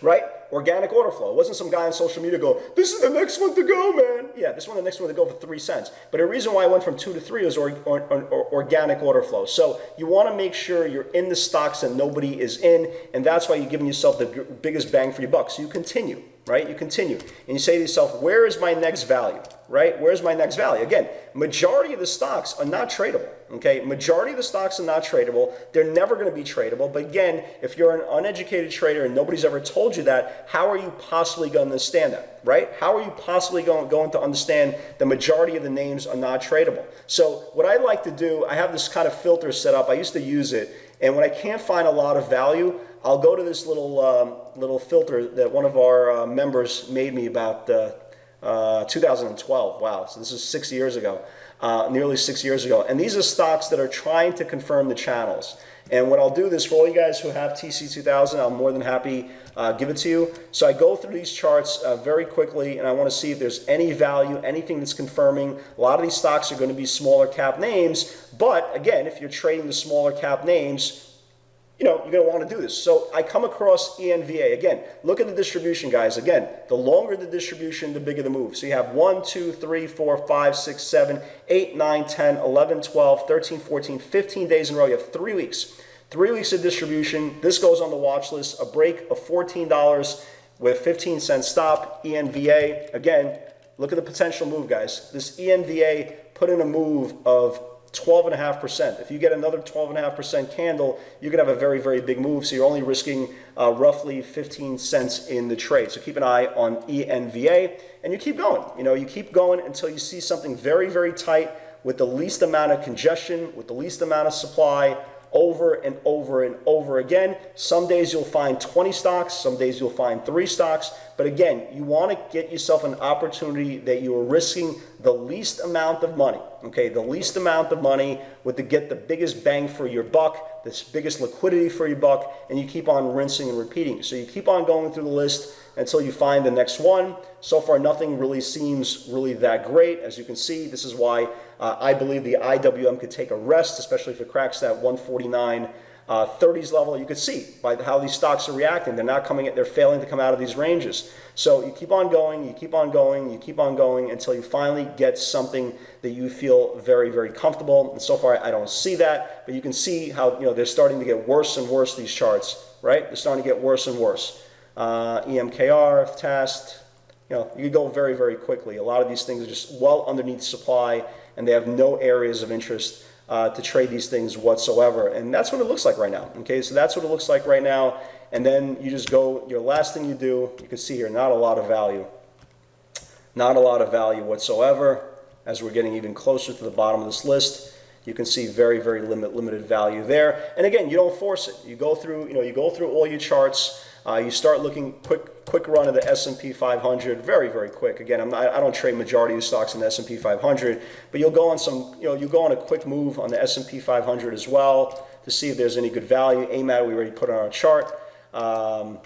right? Organic order flow. It wasn't some guy on social media go, this is the next one to go, man. Yeah, this one the next one to go for three cents. But the reason why I went from two to three is or, or, or, organic order flow. So you want to make sure you're in the stocks that nobody is in, and that's why you're giving yourself the biggest bang for your buck. So you continue right? You continue and you say to yourself, where is my next value, right? Where's my next value? Again, majority of the stocks are not tradable, okay? Majority of the stocks are not tradable. They're never going to be tradable. But again, if you're an uneducated trader and nobody's ever told you that, how are you possibly going to understand that, right? How are you possibly going, going to understand the majority of the names are not tradable? So what I like to do, I have this kind of filter set up. I used to use it. And when I can't find a lot of value, I'll go to this little um, little filter that one of our uh, members made me about uh, uh, 2012. Wow, so this is six years ago, uh, nearly six years ago. And these are stocks that are trying to confirm the channels. And what I'll do this for all you guys who have TC2000, I'm more than happy uh, give it to you. So I go through these charts uh, very quickly, and I want to see if there's any value, anything that's confirming. A lot of these stocks are going to be smaller cap names, but again, if you're trading the smaller cap names, you know, you're going to want to do this. So I come across ENVA. Again, look at the distribution, guys. Again, the longer the distribution, the bigger the move. So you have 1, 2, 3, 4, 5, 6, 7, 8, 9, 10, 11, 12, 13, 14, 15 days in a row. You have three weeks. Three weeks of distribution. This goes on the watch list. A break of $14 with 15 cent stop. ENVA. Again, look at the potential move, guys. This ENVA put in a move of 12.5%. If you get another 12.5% candle, you're going to have a very, very big move. So you're only risking uh, roughly 15 cents in the trade. So keep an eye on ENVA and you keep going. You know, you keep going until you see something very, very tight with the least amount of congestion, with the least amount of supply over and over and over again. Some days you'll find 20 stocks, some days you'll find three stocks. But again, you want to get yourself an opportunity that you are risking the least amount of money. Okay, the least amount of money with to get the biggest bang for your buck, the biggest liquidity for your buck, and you keep on rinsing and repeating. So you keep on going through the list until you find the next one. So far, nothing really seems really that great. As you can see, this is why uh, I believe the IWM could take a rest, especially if it cracks that 149 uh, 30s level. You could see by how these stocks are reacting. They're not coming, they're failing to come out of these ranges. So you keep on going, you keep on going, you keep on going until you finally get something that you feel very, very comfortable. And so far, I don't see that, but you can see how you know they're starting to get worse and worse. These charts, right? They're starting to get worse and worse. Uh, EMKR, test, you know, you go very, very quickly. A lot of these things are just well underneath supply and they have no areas of interest uh, to trade these things whatsoever. And that's what it looks like right now. Okay, so that's what it looks like right now. And then you just go, your last thing you do, you can see here, not a lot of value. Not a lot of value whatsoever. As we're getting even closer to the bottom of this list, you can see very, very limit, limited value there. And again, you don't force it. You go through, you know, you go through all your charts. Uh, you start looking quick, quick run of the S&P 500, very, very quick. Again, I'm not, I don't trade majority of the stocks in the S&P 500, but you'll go on some, you know, you go on a quick move on the S&P 500 as well to see if there's any good value. AMAT we already put on our chart. Um,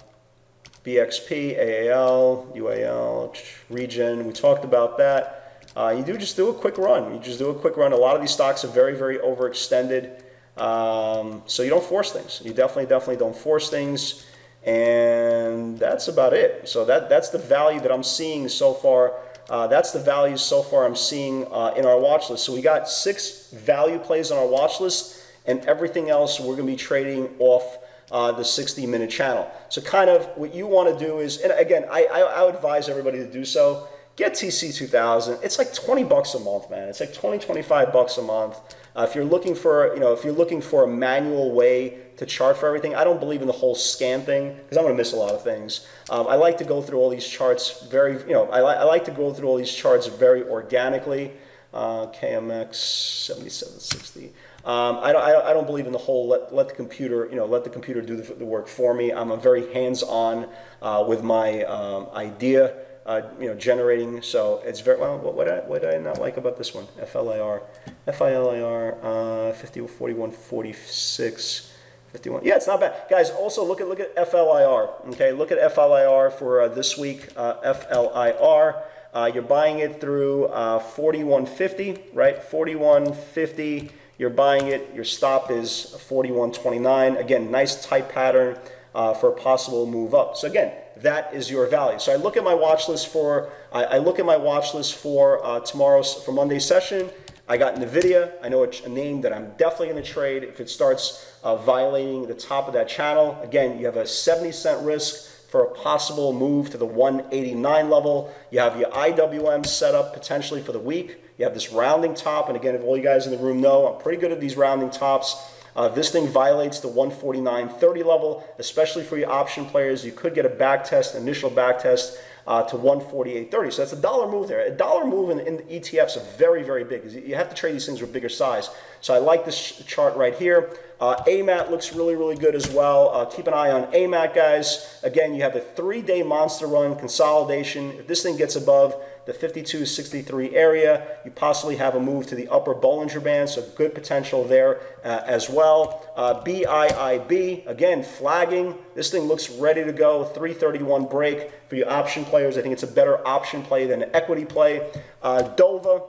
BXP, AAL, UAL, Regen, we talked about that. Uh, you do just do a quick run. You just do a quick run. A lot of these stocks are very, very overextended. Um, so you don't force things. You definitely, definitely don't force things. And that's about it. So that, that's the value that I'm seeing so far. Uh, that's the value so far I'm seeing uh, in our watch list. So we got six value plays on our watch list, and everything else we're going to be trading off uh, the 60 minute channel. So kind of what you want to do is, and again, I, I, I would advise everybody to do so. Get TC2000. It's like 20 bucks a month, man. It's like 20, 25 bucks a month. Uh, if you're looking for, you know, if you're looking for a manual way to chart for everything, I don't believe in the whole scan thing because I'm going to miss a lot of things. Um, I like to go through all these charts very, you know, I, li I like to go through all these charts very organically. Uh, KMX 7760. Um, I, don't, I, don't, believe in the whole let, let the computer, you know, let the computer do the, the work for me. I'm a very hands-on uh, with my um, idea uh, you know, generating. So it's very well. What, what, I, what I not like about this one? FLIR, FILIR, uh, 50, 41, 46. 51. Yeah, it's not bad. Guys, also look at look at FLIR. Okay, look at FLIR for uh, this week. Uh, FLIR. Uh, you're buying it through uh, 4150, right? 4150. You're buying it. Your stop is 4129. Again, nice tight pattern uh, for a possible move up. So again, that is your value. So I look at my watch list for I, I look at my watch list for uh, tomorrow's for Monday's session. I got NVIDIA. I know it's a, name that I'm definitely going to trade if it starts uh, violating the top of that channel. Again, you have a 70 cent risk for a possible move to the 189 level. You have your IWM set up potentially for the week. You have this rounding top. And again, if all you guys in the room know, I'm pretty good at these rounding tops. Uh, this thing violates the 149.30 level, especially for your option players. You could get a back test, initial back test uh, to 148.30. So that's a dollar move there. A dollar move in, in the ETFs are very, very big. You have to trade these things with bigger size. So I like this chart right here. Uh, AMAT looks really, really good as well. Uh, keep an eye on AMAT, guys. Again, you have a three-day monster run consolidation. If this thing gets above the 52-63 area. You possibly have a move to the upper Bollinger Band, so good potential there uh, as well. Uh, BIIB, again, flagging. This thing looks ready to go. 331 break for your option players. I think it's a better option play than an equity play. Uh, DOVA,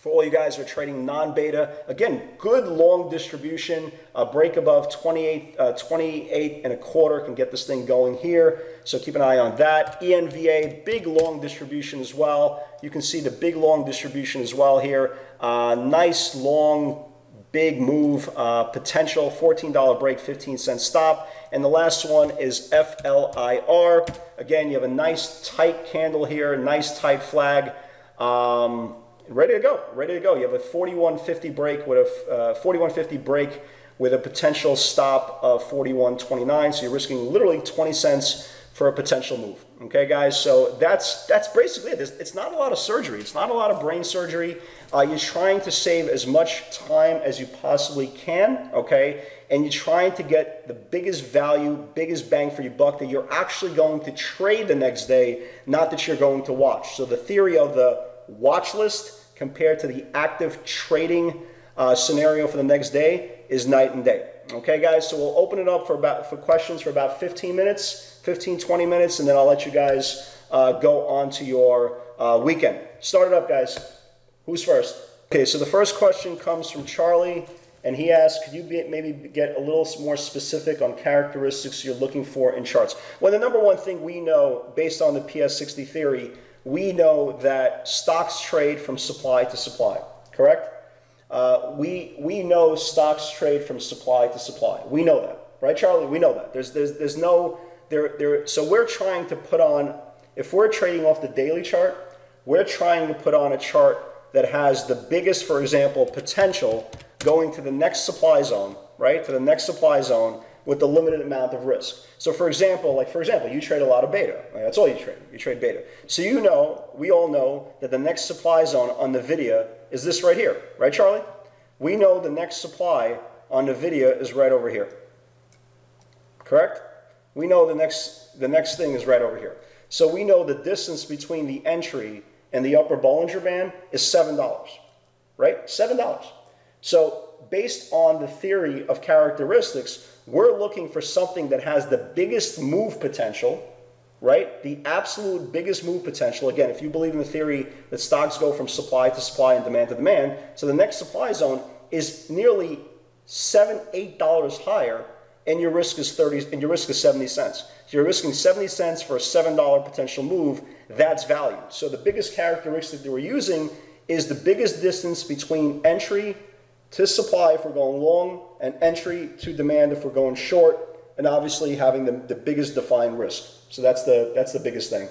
for all you guys who are trading non-beta. Again, good long distribution. A break above 28, uh, 28 and a quarter can get this thing going here. So keep an eye on that. ENVA, big long distribution as well. You can see the big long distribution as well here. Uh, nice long big move uh, potential $14 break 15 cent stop and the last one is FLIR again you have a nice tight candle here nice tight flag um, ready to go, ready to go. You have a 4150 break with a uh, 4150 break with a potential stop of 4129. So you're risking literally 20 cents for a potential move. Okay, guys. So that's that's basically it. It's not a lot of surgery. It's not a lot of brain surgery. Uh, you're trying to save as much time as you possibly can. Okay, and you're trying to get the biggest value, biggest bang for your buck that you're actually going to trade the next day, not that you're going to watch. So the theory of the watch list compared to the active trading uh, scenario for the next day is night and day. Okay, guys, so we'll open it up for about for questions for about 15 minutes, 15, 20 minutes, and then I'll let you guys uh, go on to your uh, weekend. Start it up, guys. Who's first? Okay, so the first question comes from Charlie, and he asks, could you be, maybe get a little more specific on characteristics you're looking for in charts? Well, the number one thing we know, based on the PS60 theory, we know that stocks trade from supply to supply, correct? Uh, we, we know stocks trade from supply to supply. We know that, right, Charlie? We know that. There's, there's, there's no, there, there, so we're trying to put on, if we're trading off the daily chart, we're trying to put on a chart that has the biggest, for example, potential going to the next supply zone, right, to the next supply zone with the limited amount of risk. So for example, like for example, you trade a lot of beta. Right? That's all you trade. You trade beta. So you know, we all know that the next supply zone on NVIDIA is this right here. Right, Charlie? We know the next supply on NVIDIA is right over here. Correct? We know the next, the next thing is right over here. So we know the distance between the entry and the upper Bollinger Band is $7, right? $7. So based on the theory of characteristics, we're looking for something that has the biggest move potential, right? The absolute biggest move potential. Again, if you believe in the theory that stocks go from supply to supply and demand to demand, so the next supply zone is nearly seven, eight dollars higher, and your risk is 30 and your risk is 70 cents. So you're risking 70 cents for a seven dollar potential move. That's value. So the biggest characteristic that we're using is the biggest distance between entry to supply if we're going long and entry to demand if we're going short and obviously having the, the biggest defined risk. So that's the, that's the biggest thing.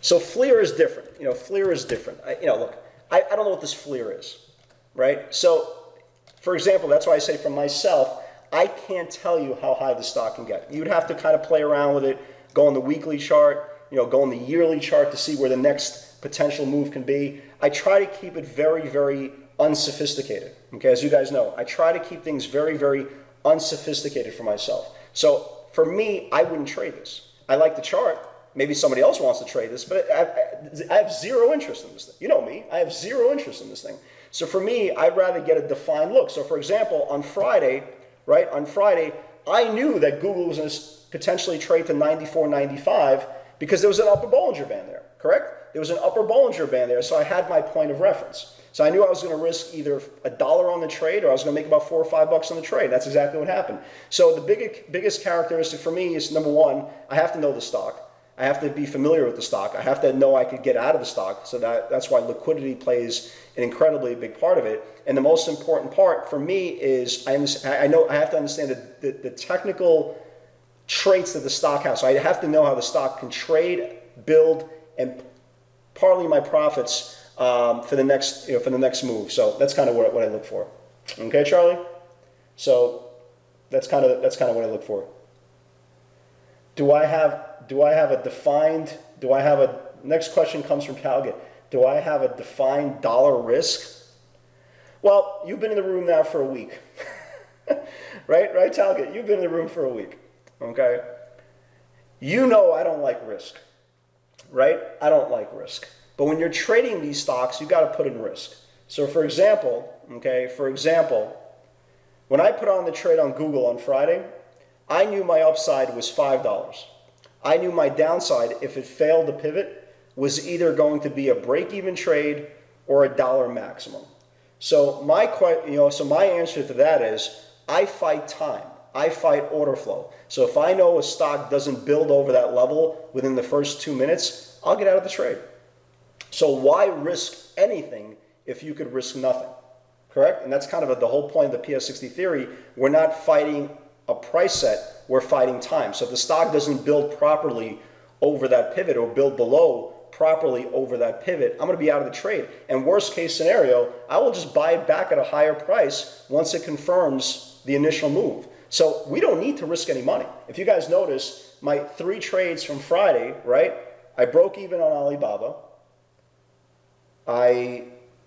So FLIR is different. You know, FLIR is different. I, you know, look, I, I don't know what this FLIR is, right? So, for example, that's why I say for myself, I can't tell you how high the stock can get. You'd have to kind of play around with it, go on the weekly chart, you know, go on the yearly chart to see where the next potential move can be. I try to keep it very, very unsophisticated. Okay, as you guys know, I try to keep things very, very unsophisticated for myself. So for me, I wouldn't trade this. I like the chart. Maybe somebody else wants to trade this, but I, I have zero interest in this thing. You know me, I have zero interest in this thing. So for me, I'd rather get a defined look. So for example, on Friday, right, on Friday, I knew that Google was going to potentially trade to 94.95 because there was an upper Bollinger Band there, correct? There was an upper Bollinger Band there, so I had my point of reference. So I knew I was going to risk either a dollar on the trade or I was going to make about four or five bucks on the trade. That's exactly what happened. So the big, biggest characteristic for me is number one, I have to know the stock. I have to be familiar with the stock. I have to know I could get out of the stock. So that, that's why liquidity plays an incredibly big part of it. And the most important part for me is I, I know I have to understand the, the, the technical traits that the stock has. So I have to know how the stock can trade, build, and parlay my profits um, for the next you know, for the next move. So that's kind of what, what I look for. Okay, Charlie. So that's kind of that's kind of what I look for. Do I have do I have a defined? Do I have a next question comes from Calgate. Do I have a defined dollar risk? Well, you've been in the room now for a week. right? Right, Talcott? You've been in the room for a week. Okay? You know I don't like risk. Right? I don't like risk. But when you're trading these stocks, you've got to put in risk. So for example, okay, for example, when I put on the trade on Google on Friday, I knew my upside was $5. I knew my downside, if it failed to pivot, was either going to be a break-even trade or a dollar maximum. So my you know, so my answer to that is I fight time. I fight order flow. So if I know a stock doesn't build over that level within the first two minutes, I'll get out of the trade. So why risk anything if you could risk nothing? Correct? And that's kind of a, the whole point of the PS60 theory. We're not fighting a price set, we're fighting time. So if the stock doesn't build properly over that pivot or build below properly over that pivot, I'm going to be out of the trade. And worst case scenario, I will just buy it back at a higher price once it confirms the initial move. So we don't need to risk any money. If you guys notice, my three trades from Friday, right? I broke even on Alibaba. I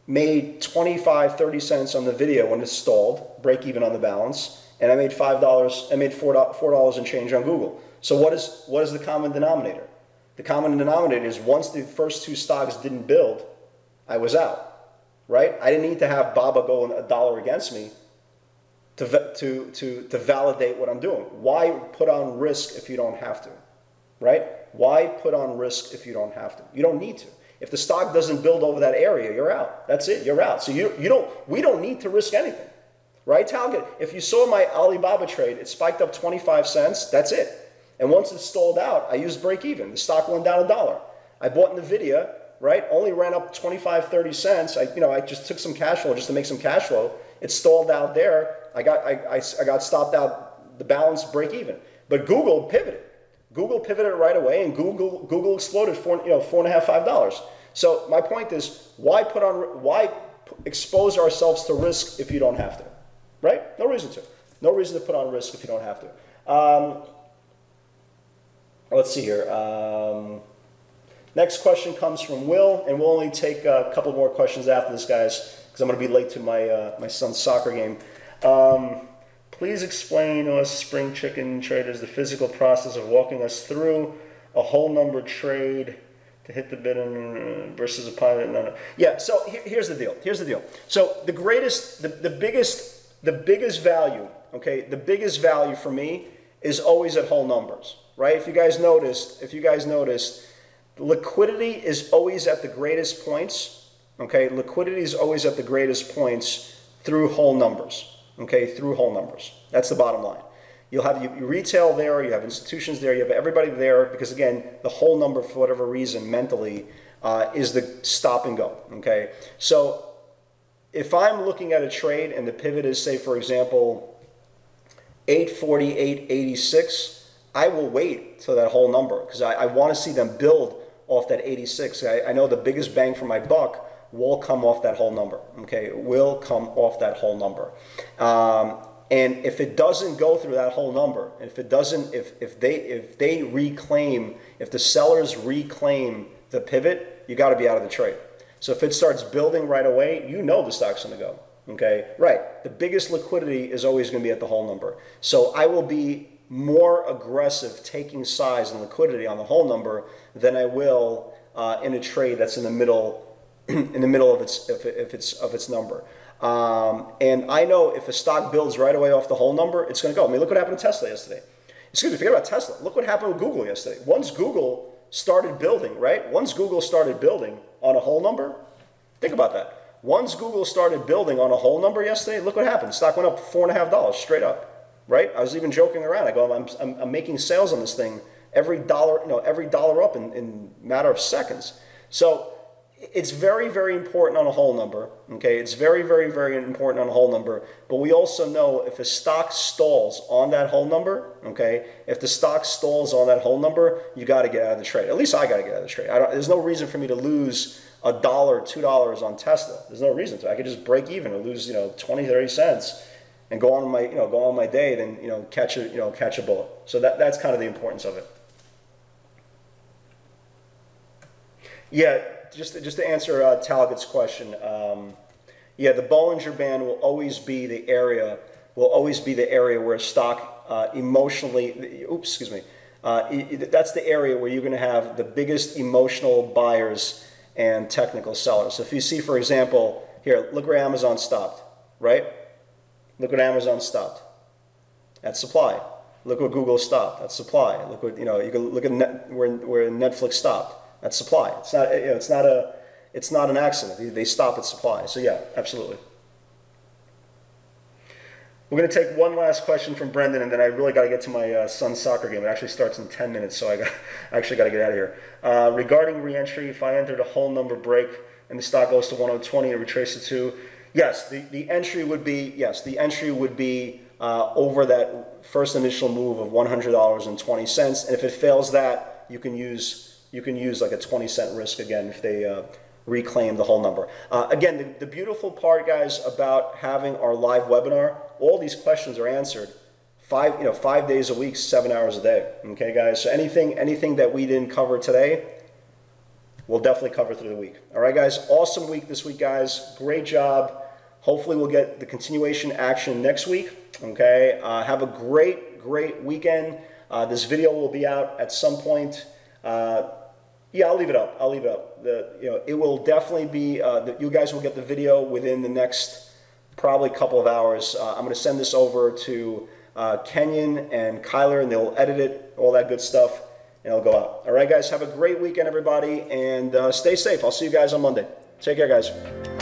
made 25, 30 cents on NVIDIA when it stalled, break even on the balance and I made five dollars. I made four dollars and change on Google. So what is what is the common denominator? The common denominator is once the first two stocks didn't build, I was out. Right? I didn't need to have Baba go a dollar against me to to to to validate what I'm doing. Why put on risk if you don't have to? Right? Why put on risk if you don't have to? You don't need to. If the stock doesn't build over that area, you're out. That's it. You're out. So you you don't we don't need to risk anything right, Talcott? If you saw my Alibaba trade, it spiked up 25 cents, that's it. And once it stalled out, I used break even. The stock went down a dollar. I bought NVIDIA, right? Only ran up 25, 30 cents. I, you know, I just took some cash flow just to make some cash flow. It stalled out there. I got, I, I, I got stopped out the balance break even. But Google pivoted. Google pivoted right away, and Google Google exploded four, you know, four and a half, five dollars. So my point is, why put on, why expose ourselves to risk if you don't have to? right? No reason to. No reason to put on risk if you don't have to. Um, let's see here. Um, next question comes from Will, and we'll only take a couple more questions after this, guys, because I'm going to be late to my, uh, my son's soccer game. Um, please explain to us, spring chicken traders, the physical process of walking us through a whole number trade to hit the bid uh, versus a pivot. No, no. Yeah, so here's the deal. Here's the deal. So the greatest, the, the biggest the biggest value, okay, the biggest value for me is always at whole numbers, right? If you guys noticed, if you guys noticed, liquidity is always at the greatest points, okay? Liquidity is always at the greatest points through whole numbers, okay? Through whole numbers. That's the bottom line. You'll have you, retail there, you have institutions there, you have everybody there because again, the whole number for whatever reason mentally uh, is the stop and go. Okay, so if I'm looking at a trade and the pivot is, say, for example, 848, 86, I will wait till that whole number because I, I want to see them build off that 86. I, I, know the biggest bang for my buck will come off that whole number. Okay, it will come off that whole number. Um, and if it doesn't go through that whole number, if it doesn't, if, if they if they reclaim, if the sellers reclaim the pivot, you got to be out of the trade. So if it starts building right away, you know the stock's going to go. Okay, right. The biggest liquidity is always going to be at the whole number. So I will be more aggressive taking size and liquidity on the whole number than I will uh, in a trade that's in the middle in the middle of its if, if it's of its number. Um, and I know if a stock builds right away off the whole number, it's going to go. I mean, look what happened to Tesla yesterday. Excuse me, forget about Tesla. Look what happened with Google yesterday. Once Google started building, right? Once Google started building, on a whole number? Think about that. Once Google started building on a whole number yesterday, look what happened. Stock went up four and a half dollars straight up, right? I was even joking around. I go, I'm, I'm, I'm making sales on this thing every dollar, you know, every dollar up in, in matter of seconds. So it's very, very important on a whole number. Okay, it's very, very, very important on a whole number. But we also know if a stock stalls on that whole number, okay, if the stock stalls on that whole number, you got to get out of the trade. At least I got to get out of the trade. there's no reason for me to lose a dollar, two dollars on Tesla. There's no reason to. I could just break even or lose, you know, 20, 30 cents and go on my, you know, go on my day, then you know, catch a, you know, catch a bullet. So that that's kind of the importance of it. Yeah, just just to answer uh, Talget's question. Um, yeah, the Bollinger Band will always be the area will always be the area where a stock uh, emotionally. Oops, excuse me. Uh, that's the area where you're going to have the biggest emotional buyers and technical sellers. So if you see, for example, here, look where Amazon stopped, right? Look what Amazon stopped. That's supply. Look what Google stopped. That's supply. Look what you know. You can look at net, where where Netflix stopped. That's supply. It's not, you know, it's not a, it's not an accident. They stop at supply. So yeah, absolutely. We're going to take one last question from Brendan, and then I really got to get to my uh, son's soccer game. It actually starts in 10 minutes, so I got, I actually got to get out of here. Uh, regarding reentry, if I entered a whole number break and the stock goes to 1020 and retrace it to, yes, the, the entry would be, yes, the entry would be uh, over that first initial move of $100.20. And if it fails that, you can use you can use like a 20 cent risk again if they uh, reclaim the whole number. Uh, again, the, the beautiful part, guys, about having our live webinar, all these questions are answered five, you know, five days a week, seven hours a day. Okay, guys. So anything, anything that we didn't cover today, we'll definitely cover through the week. All right, guys. Awesome week this week, guys. Great job. Hopefully, we'll get the continuation action next week. Okay. Uh, have a great, great weekend. Uh, this video will be out at some point. Uh, yeah, I'll leave it up. I'll leave it up. The, you know, it will definitely be, uh, the, you guys will get the video within the next probably couple of hours. Uh, I'm going to send this over to uh, Kenyon and Kyler, and they'll edit it, all that good stuff, and it'll go out. All right, guys, have a great weekend, everybody, and uh, stay safe. I'll see you guys on Monday. Take care, guys.